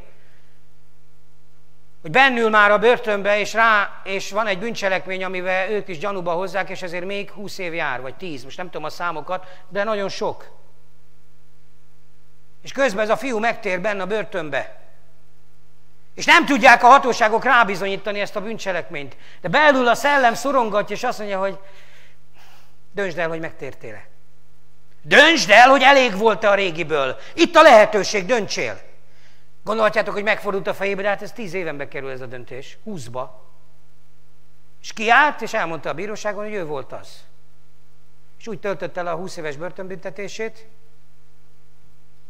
hogy bennül már a börtönbe, és rá, és van egy bűncselekmény, amivel ők is gyanúba hozzák, és ezért még 20 év jár, vagy 10, most nem tudom a számokat, de nagyon sok. És közben ez a fiú megtér benne a börtönbe. És nem tudják a hatóságok rábizonyítani ezt a bűncselekményt. De belül a szellem szorongatja, és azt mondja, hogy döntsd el, hogy megtértél-e. Döntsd el, hogy elég volt-e a régiből. Itt a lehetőség, döntsél. Gondolhatjátok, hogy megfordult a fejébe, de hát ez tíz évenbe kerül ez a döntés. Húszba. És kiállt, és elmondta a bíróságon, hogy ő volt az. És úgy töltötte el a 20 éves börtönbüntetését,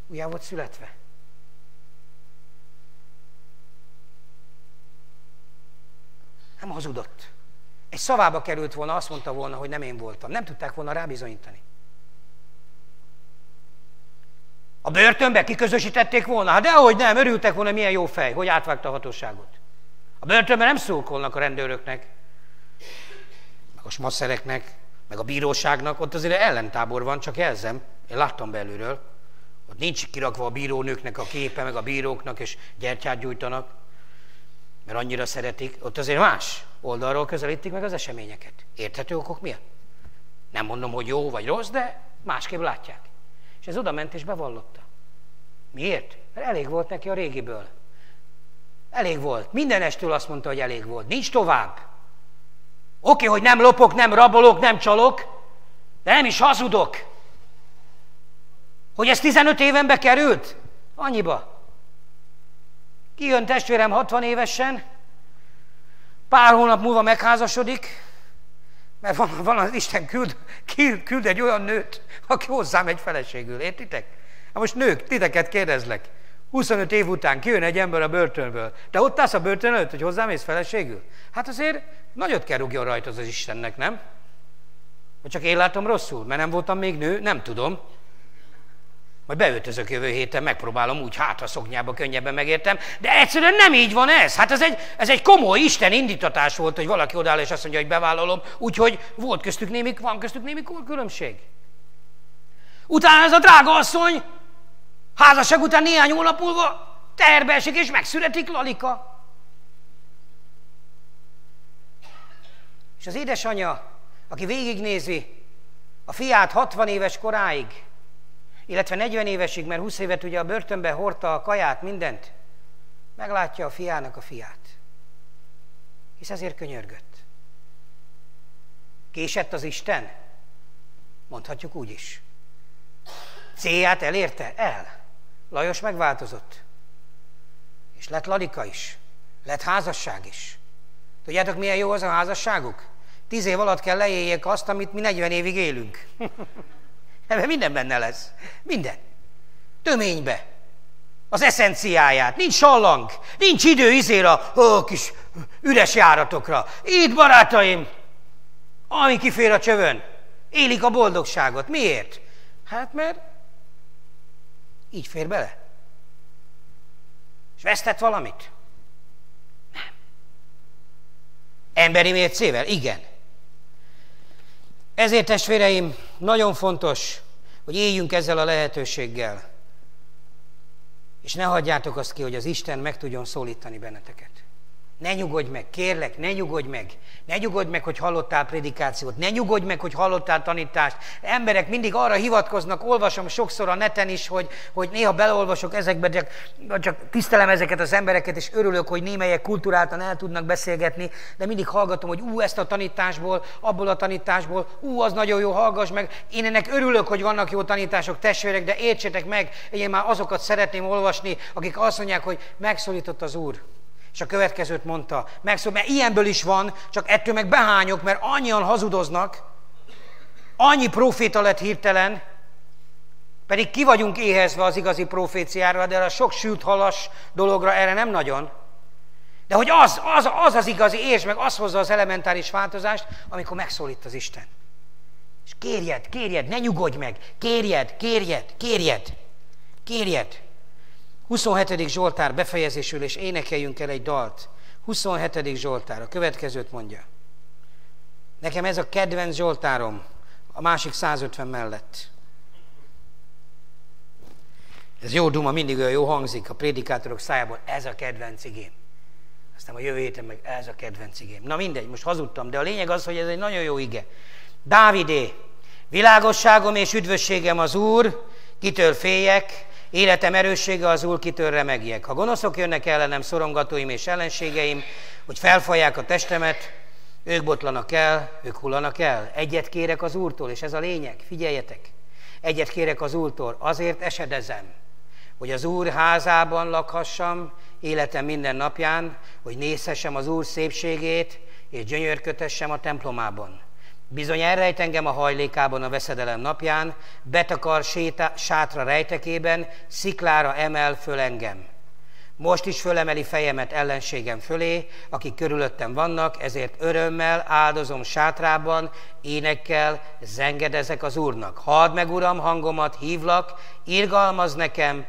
újjá volt születve. Nem hazudott. Egy szavába került volna, azt mondta volna, hogy nem én voltam. Nem tudták volna rábizonyítani. A börtönbe kiközösítették volna? Hát dehogy nem, örültek volna, milyen jó fej, hogy átvágta a hatóságot. A börtönben nem szólkolnak a rendőröknek, meg a smasszereknek, meg a bíróságnak, ott azért ellentábor van, csak jelzem, én láttam belülről. Ott nincs kirakva a bírónőknek a képe, meg a bíróknak, és gyertyát gyújtanak, mert annyira szeretik. Ott azért más oldalról közelítik meg az eseményeket. Érthető okok miatt? Nem mondom, hogy jó vagy rossz, de másképp látják. És ez oda ment és bevallotta. Miért? Mert elég volt neki a régiből. Elég volt. Minden estől azt mondta, hogy elég volt. Nincs tovább. Oké, hogy nem lopok, nem rabolok, nem csalok, de nem is hazudok. Hogy ez 15 évenbe került? Annyiba. Kijön testvérem 60 évesen, pár hónap múlva megházasodik, mert van, van az Isten küld, küld egy olyan nőt, aki hozzám egy feleségül, értitek? Na most nők, titeket kérdezlek. 25 év után kijön egy ember a börtönből. Te ott állsz a börtön előtt, hogy hozzámész feleségül? Hát azért nagyot kell rúgjon rajta az, az Istennek, nem? Vagy csak én látom rosszul, mert nem voltam még nő, nem tudom. Majd beöltözök jövő héten, megpróbálom úgy, hát a szoknyába könnyebben megértem, de egyszerűen nem így van ez. Hát ez egy, ez egy komoly Isten indítatás volt, hogy valaki odáll és azt mondja, hogy bevállalom, úgyhogy volt köztük némi, van köztük némi különbség. Utána ez a drága asszony, házasság után néhány hónap múlva terbe esik, és megszületik Lalika. És az édesanyja, aki végignézi a fiát 60 éves koráig, illetve 40 évesig, mert 20 évet ugye a börtönbe hordta a kaját, mindent, meglátja a fiának a fiát. Hisz ezért könyörgött. Késett az Isten? Mondhatjuk úgy is. Célját elérte? El. Lajos megváltozott. És lett Ladika is. Lett házasság is. Tudjátok, milyen jó az a házasságuk? Tíz év alatt kell leéljék azt, amit mi 40 évig élünk. Ebben minden benne lesz. Minden. Töménybe. Az eszenciáját. Nincs sallang. Nincs idő izére a kis üres járatokra. Itt, barátaim, ami kifér a csövön, élik a boldogságot. Miért? Hát mert így fér bele. És vesztett valamit? Nem. Emberi mércével? Igen. Ezért, testvéreim, nagyon fontos, hogy éljünk ezzel a lehetőséggel. És ne hagyjátok azt ki, hogy az Isten meg tudjon szólítani benneteket. Ne nyugodj meg, kérlek, ne nyugodj meg. Ne nyugodj meg, hogy hallottál prédikációt. Ne nyugodj meg, hogy hallottál tanítást. Emberek mindig arra hivatkoznak, olvasom sokszor a neten is, hogy, hogy néha beleolvasok ezekbe, csak, csak tisztelem ezeket az embereket, és örülök, hogy némelyek kulturáltan el tudnak beszélgetni, de mindig hallgatom, hogy ú, ezt a tanításból, abból a tanításból, ú, az nagyon jó, hallgass meg. Én ennek örülök, hogy vannak jó tanítások, testvérek, de értsétek meg, én már azokat szeretném olvasni, akik azt mondják, hogy megszólított az Úr. És a következőt mondta, megszól, mert ilyenből is van, csak ettől meg behányok, mert annyian hazudoznak, annyi proféta lett hirtelen, Pedig ki vagyunk éhezve az igazi proféciára, de a sok sült halas dologra erre nem nagyon. De hogy az az, az, az igazi és meg az hozza az elementáris változást, amikor megszólít az Isten. És kérjed, kérjed, ne nyugodj meg, kérjed, kérjed, kérjed, kérjed. 27. Zsoltár befejezésül, és énekeljünk el egy dalt. 27. Zsoltár, a következőt mondja. Nekem ez a kedvenc Zsoltárom, a másik 150 mellett. Ez jó duma, mindig olyan jó hangzik a prédikátorok szájából, ez a kedvenc igém. Aztán a jövő héten meg ez a kedvenc igém. Na mindegy, most hazudtam, de a lényeg az, hogy ez egy nagyon jó ige. Dávidé, világosságom és üdvösségem az Úr, kitől féljek, életem erőssége az Úr, kitől remegjek. Ha gonoszok jönnek ellenem, szorongatóim és ellenségeim, hogy felfalják a testemet, ők botlanak el, ők hullanak el. Egyet kérek az Úrtól, és ez a lényeg, figyeljetek. Egyet kérek az Úrtól, azért esedezem, hogy az Úr házában lakhassam életem minden napján, hogy nézhessem az Úr szépségét, és gyönyörkötessem a templomában. Bizony elrejt engem a hajlékában a veszedelem napján, betakar séta, sátra rejtekében, sziklára emel föl engem. Most is fölemeli fejemet ellenségem fölé, akik körülöttem vannak, ezért örömmel áldozom sátrában, énekkel zengedezek az Úrnak. Hadd meg, Uram, hangomat, hívlak, irgalmaz nekem,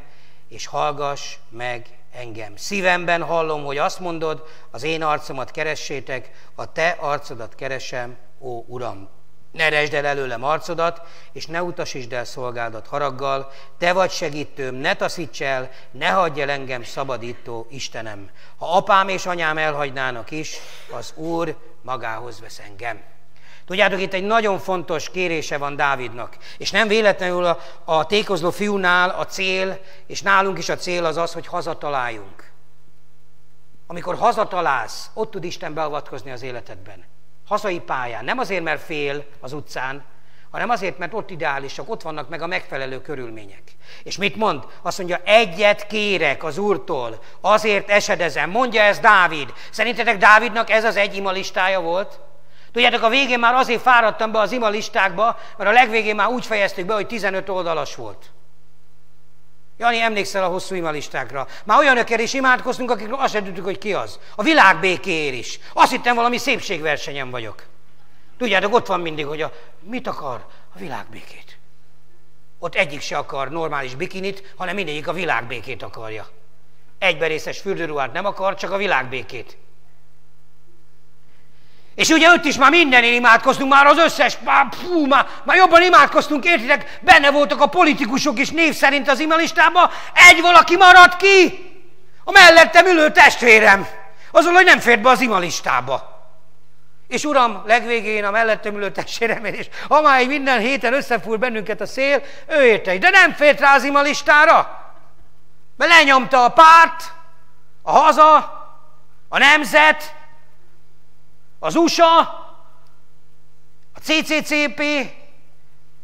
és hallgass meg engem. Szívemben hallom, hogy azt mondod, az én arcomat keressétek, a te arcodat keresem, ó Uram. Ne resd el előlem arcodat, és ne utasítsd el szolgádat haraggal, te vagy segítőm, ne taszíts el, ne hagyj el engem szabadító Istenem. Ha apám és anyám elhagynának is, az Úr magához vesz engem. Tudjátok, itt egy nagyon fontos kérése van Dávidnak. És nem véletlenül a, a tékozló fiúnál a cél, és nálunk is a cél az az, hogy hazataláljunk. Amikor hazatalálsz, ott tud Isten beavatkozni az életedben. Hazai pályán. Nem azért, mert fél az utcán, hanem azért, mert ott ideálisak, ott vannak meg a megfelelő körülmények. És mit mond? Azt mondja, egyet kérek az Úrtól, azért esedezem. Mondja ez Dávid. Szerintetek Dávidnak ez az egy ima listája volt? Tudjátok, a végén már azért fáradtam be az ima listákba, mert a legvégén már úgy fejeztük be, hogy 15 oldalas volt. Jani, emlékszel a hosszú imalistákra? Már olyanokért is imádkoztunk, akikről azt sem tudtuk, hogy ki az. A világ békéért is. Azt hittem, valami szépségversenyen vagyok. Tudjátok, ott van mindig, hogy a, mit akar? A világbékét. Ott egyik se akar normális bikinit, hanem mindegyik a világbékét akarja. Egyberészes fürdőruhát nem akar, csak a világbékét. És ugye ott is már mindenén imádkoztunk, már az összes, már, fú, már, már jobban imádkoztunk, értitek? Benne voltak a politikusok is név szerint az imalistában, egy valaki maradt ki, a mellettem ülő testvérem, azon, hogy nem fért be az imalistába. És uram, legvégén a mellettem ülő testvérem, és amáig minden héten összefúr bennünket a szél, ő érte, de nem fért rá az imalistára, mert lenyomta a párt, a haza, a nemzet, az USA, a CCCP,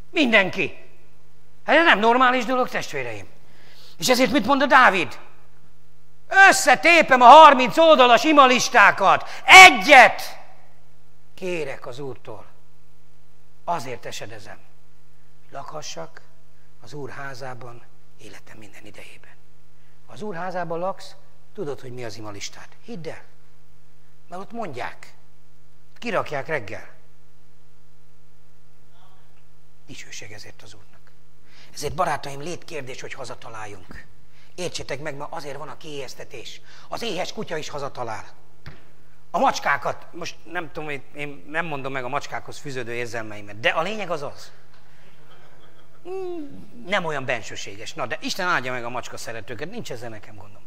mindenki. Hát ez nem normális dolog, testvéreim. És ezért mit mond a Dávid? Összetépem a 30 oldalas imalistákat. Egyet kérek az Úrtól. Azért esedezem, hogy lakhassak az Úr házában életem minden idejében. Az Úr házában laksz, tudod, hogy mi az imalistát. Hidd el. Mert ott mondják. Kirakják reggel. Dicsőség ezért az Úrnak. Ezért, barátaim, létkérdés, hogy hazataláljunk. Értsétek meg, ma azért van a kiéheztetés. Az éhes kutya is hazatalál. A macskákat, most nem tudom, én nem mondom meg a macskákhoz fűződő érzelmeimet, de a lényeg az az. Hmm, nem olyan bensőséges. Na, de Isten áldja meg a macska szeretőket, nincs ezzel nekem gondom.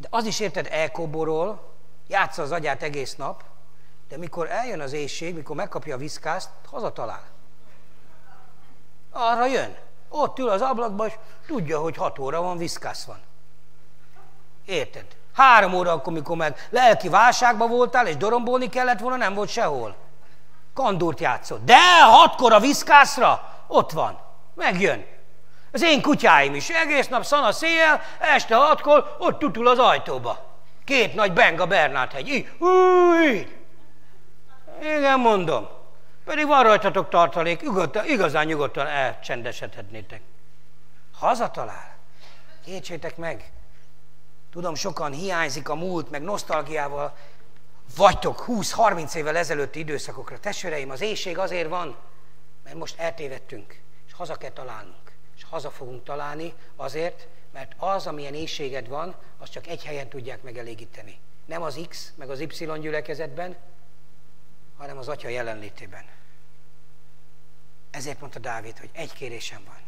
De az is érted, elkoborol, játsza az agyát egész nap, de mikor eljön az éjség, mikor megkapja a viszkászt, hazatalál. Arra jön. Ott ül az ablakban, és tudja, hogy hat óra van, viszkász van. Érted? Három óra akkor, mikor meg lelki válságban voltál, és dorombolni kellett volna, nem volt sehol. Kandúrt játszott. De hatkor a viszkászra, ott van. Megjön. Az én kutyáim is egész nap szana széjjel, este hatkor ott tutul az ajtóba. Két nagy benga Bernát hegy. Így, úgy, igen, mondom. Pedig van rajtatok tartalék, nyugodtan, igazán nyugodtan elcsendesedhetnétek. Hazatalál. Értsétek meg. Tudom, sokan hiányzik a múlt, meg nosztalgiával vagytok 20-30 évvel ezelőtti időszakokra. Testvéreim, az éjség azért van, mert most eltévedtünk, és haza kell találnunk. És haza fogunk találni azért, mert az, amilyen éjséged van, az csak egy helyen tudják megelégíteni. Nem az X, meg az Y gyülekezetben, hanem az Atya jelenlétében. Ezért mondta Dávid, hogy egy kérésem van.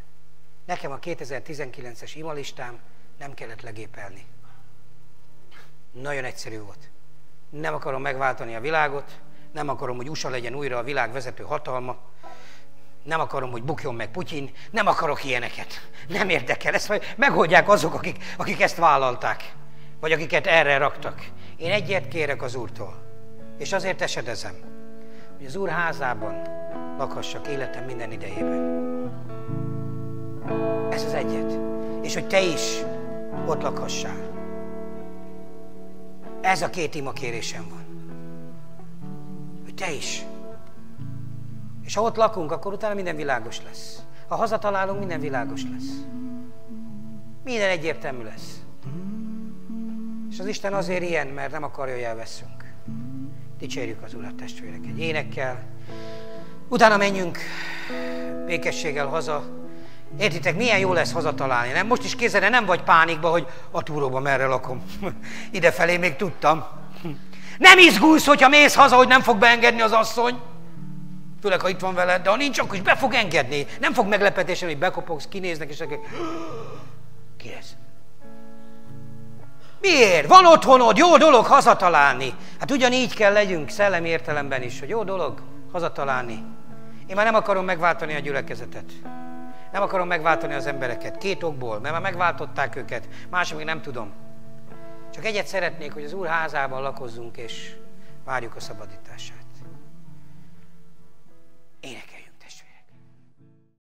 Nekem a 2019-es imalistám nem kellett legépelni. Nagyon egyszerű volt. Nem akarom megváltani a világot, nem akarom, hogy USA legyen újra a világ vezető hatalma, nem akarom, hogy bukjon meg Putyin, nem akarok ilyeneket. Nem érdekel, ezt majd megoldják azok, akik, akik ezt vállalták, vagy akiket erre raktak. Én egyet kérek az Úrtól, és azért esedezem, hogy az Úr házában lakhassak életem minden idejében. Ez az egyet. És hogy te is ott lakhassál. Ez a két ima kérésem van. Hogy te is. És ha ott lakunk, akkor utána minden világos lesz. Ha hazatalálunk, minden világos lesz. Minden egyértelmű lesz. És az Isten azért ilyen, mert nem akarja, hogy elveszünk. Dicsérjük az Urat testvérek egy énekkel. Utána menjünk békességgel haza. Értitek, milyen jó lesz hazatalálni, nem? Most is kézzel, nem vagy pánikba, hogy a túróba merre lakom. Idefelé még tudtam. Nem izgulsz, hogyha mész haza, hogy nem fog beengedni az asszony. Főleg, ha itt van veled, de ha nincs, akkor is be fog engedni. Nem fog meglepetésen, hogy bekopogsz, kinéznek, és akkor... Ki ez? Miért? Van otthonod, jó dolog hazatalálni. Hát ugyanígy kell legyünk szellemi értelemben is, hogy jó dolog hazatalálni. Én már nem akarom megváltani a gyülekezetet. Nem akarom megváltani az embereket. Két okból, mert már megváltották őket, mások még nem tudom. Csak egyet szeretnék, hogy az Úr házában lakozzunk, és várjuk a szabadítását. Ének.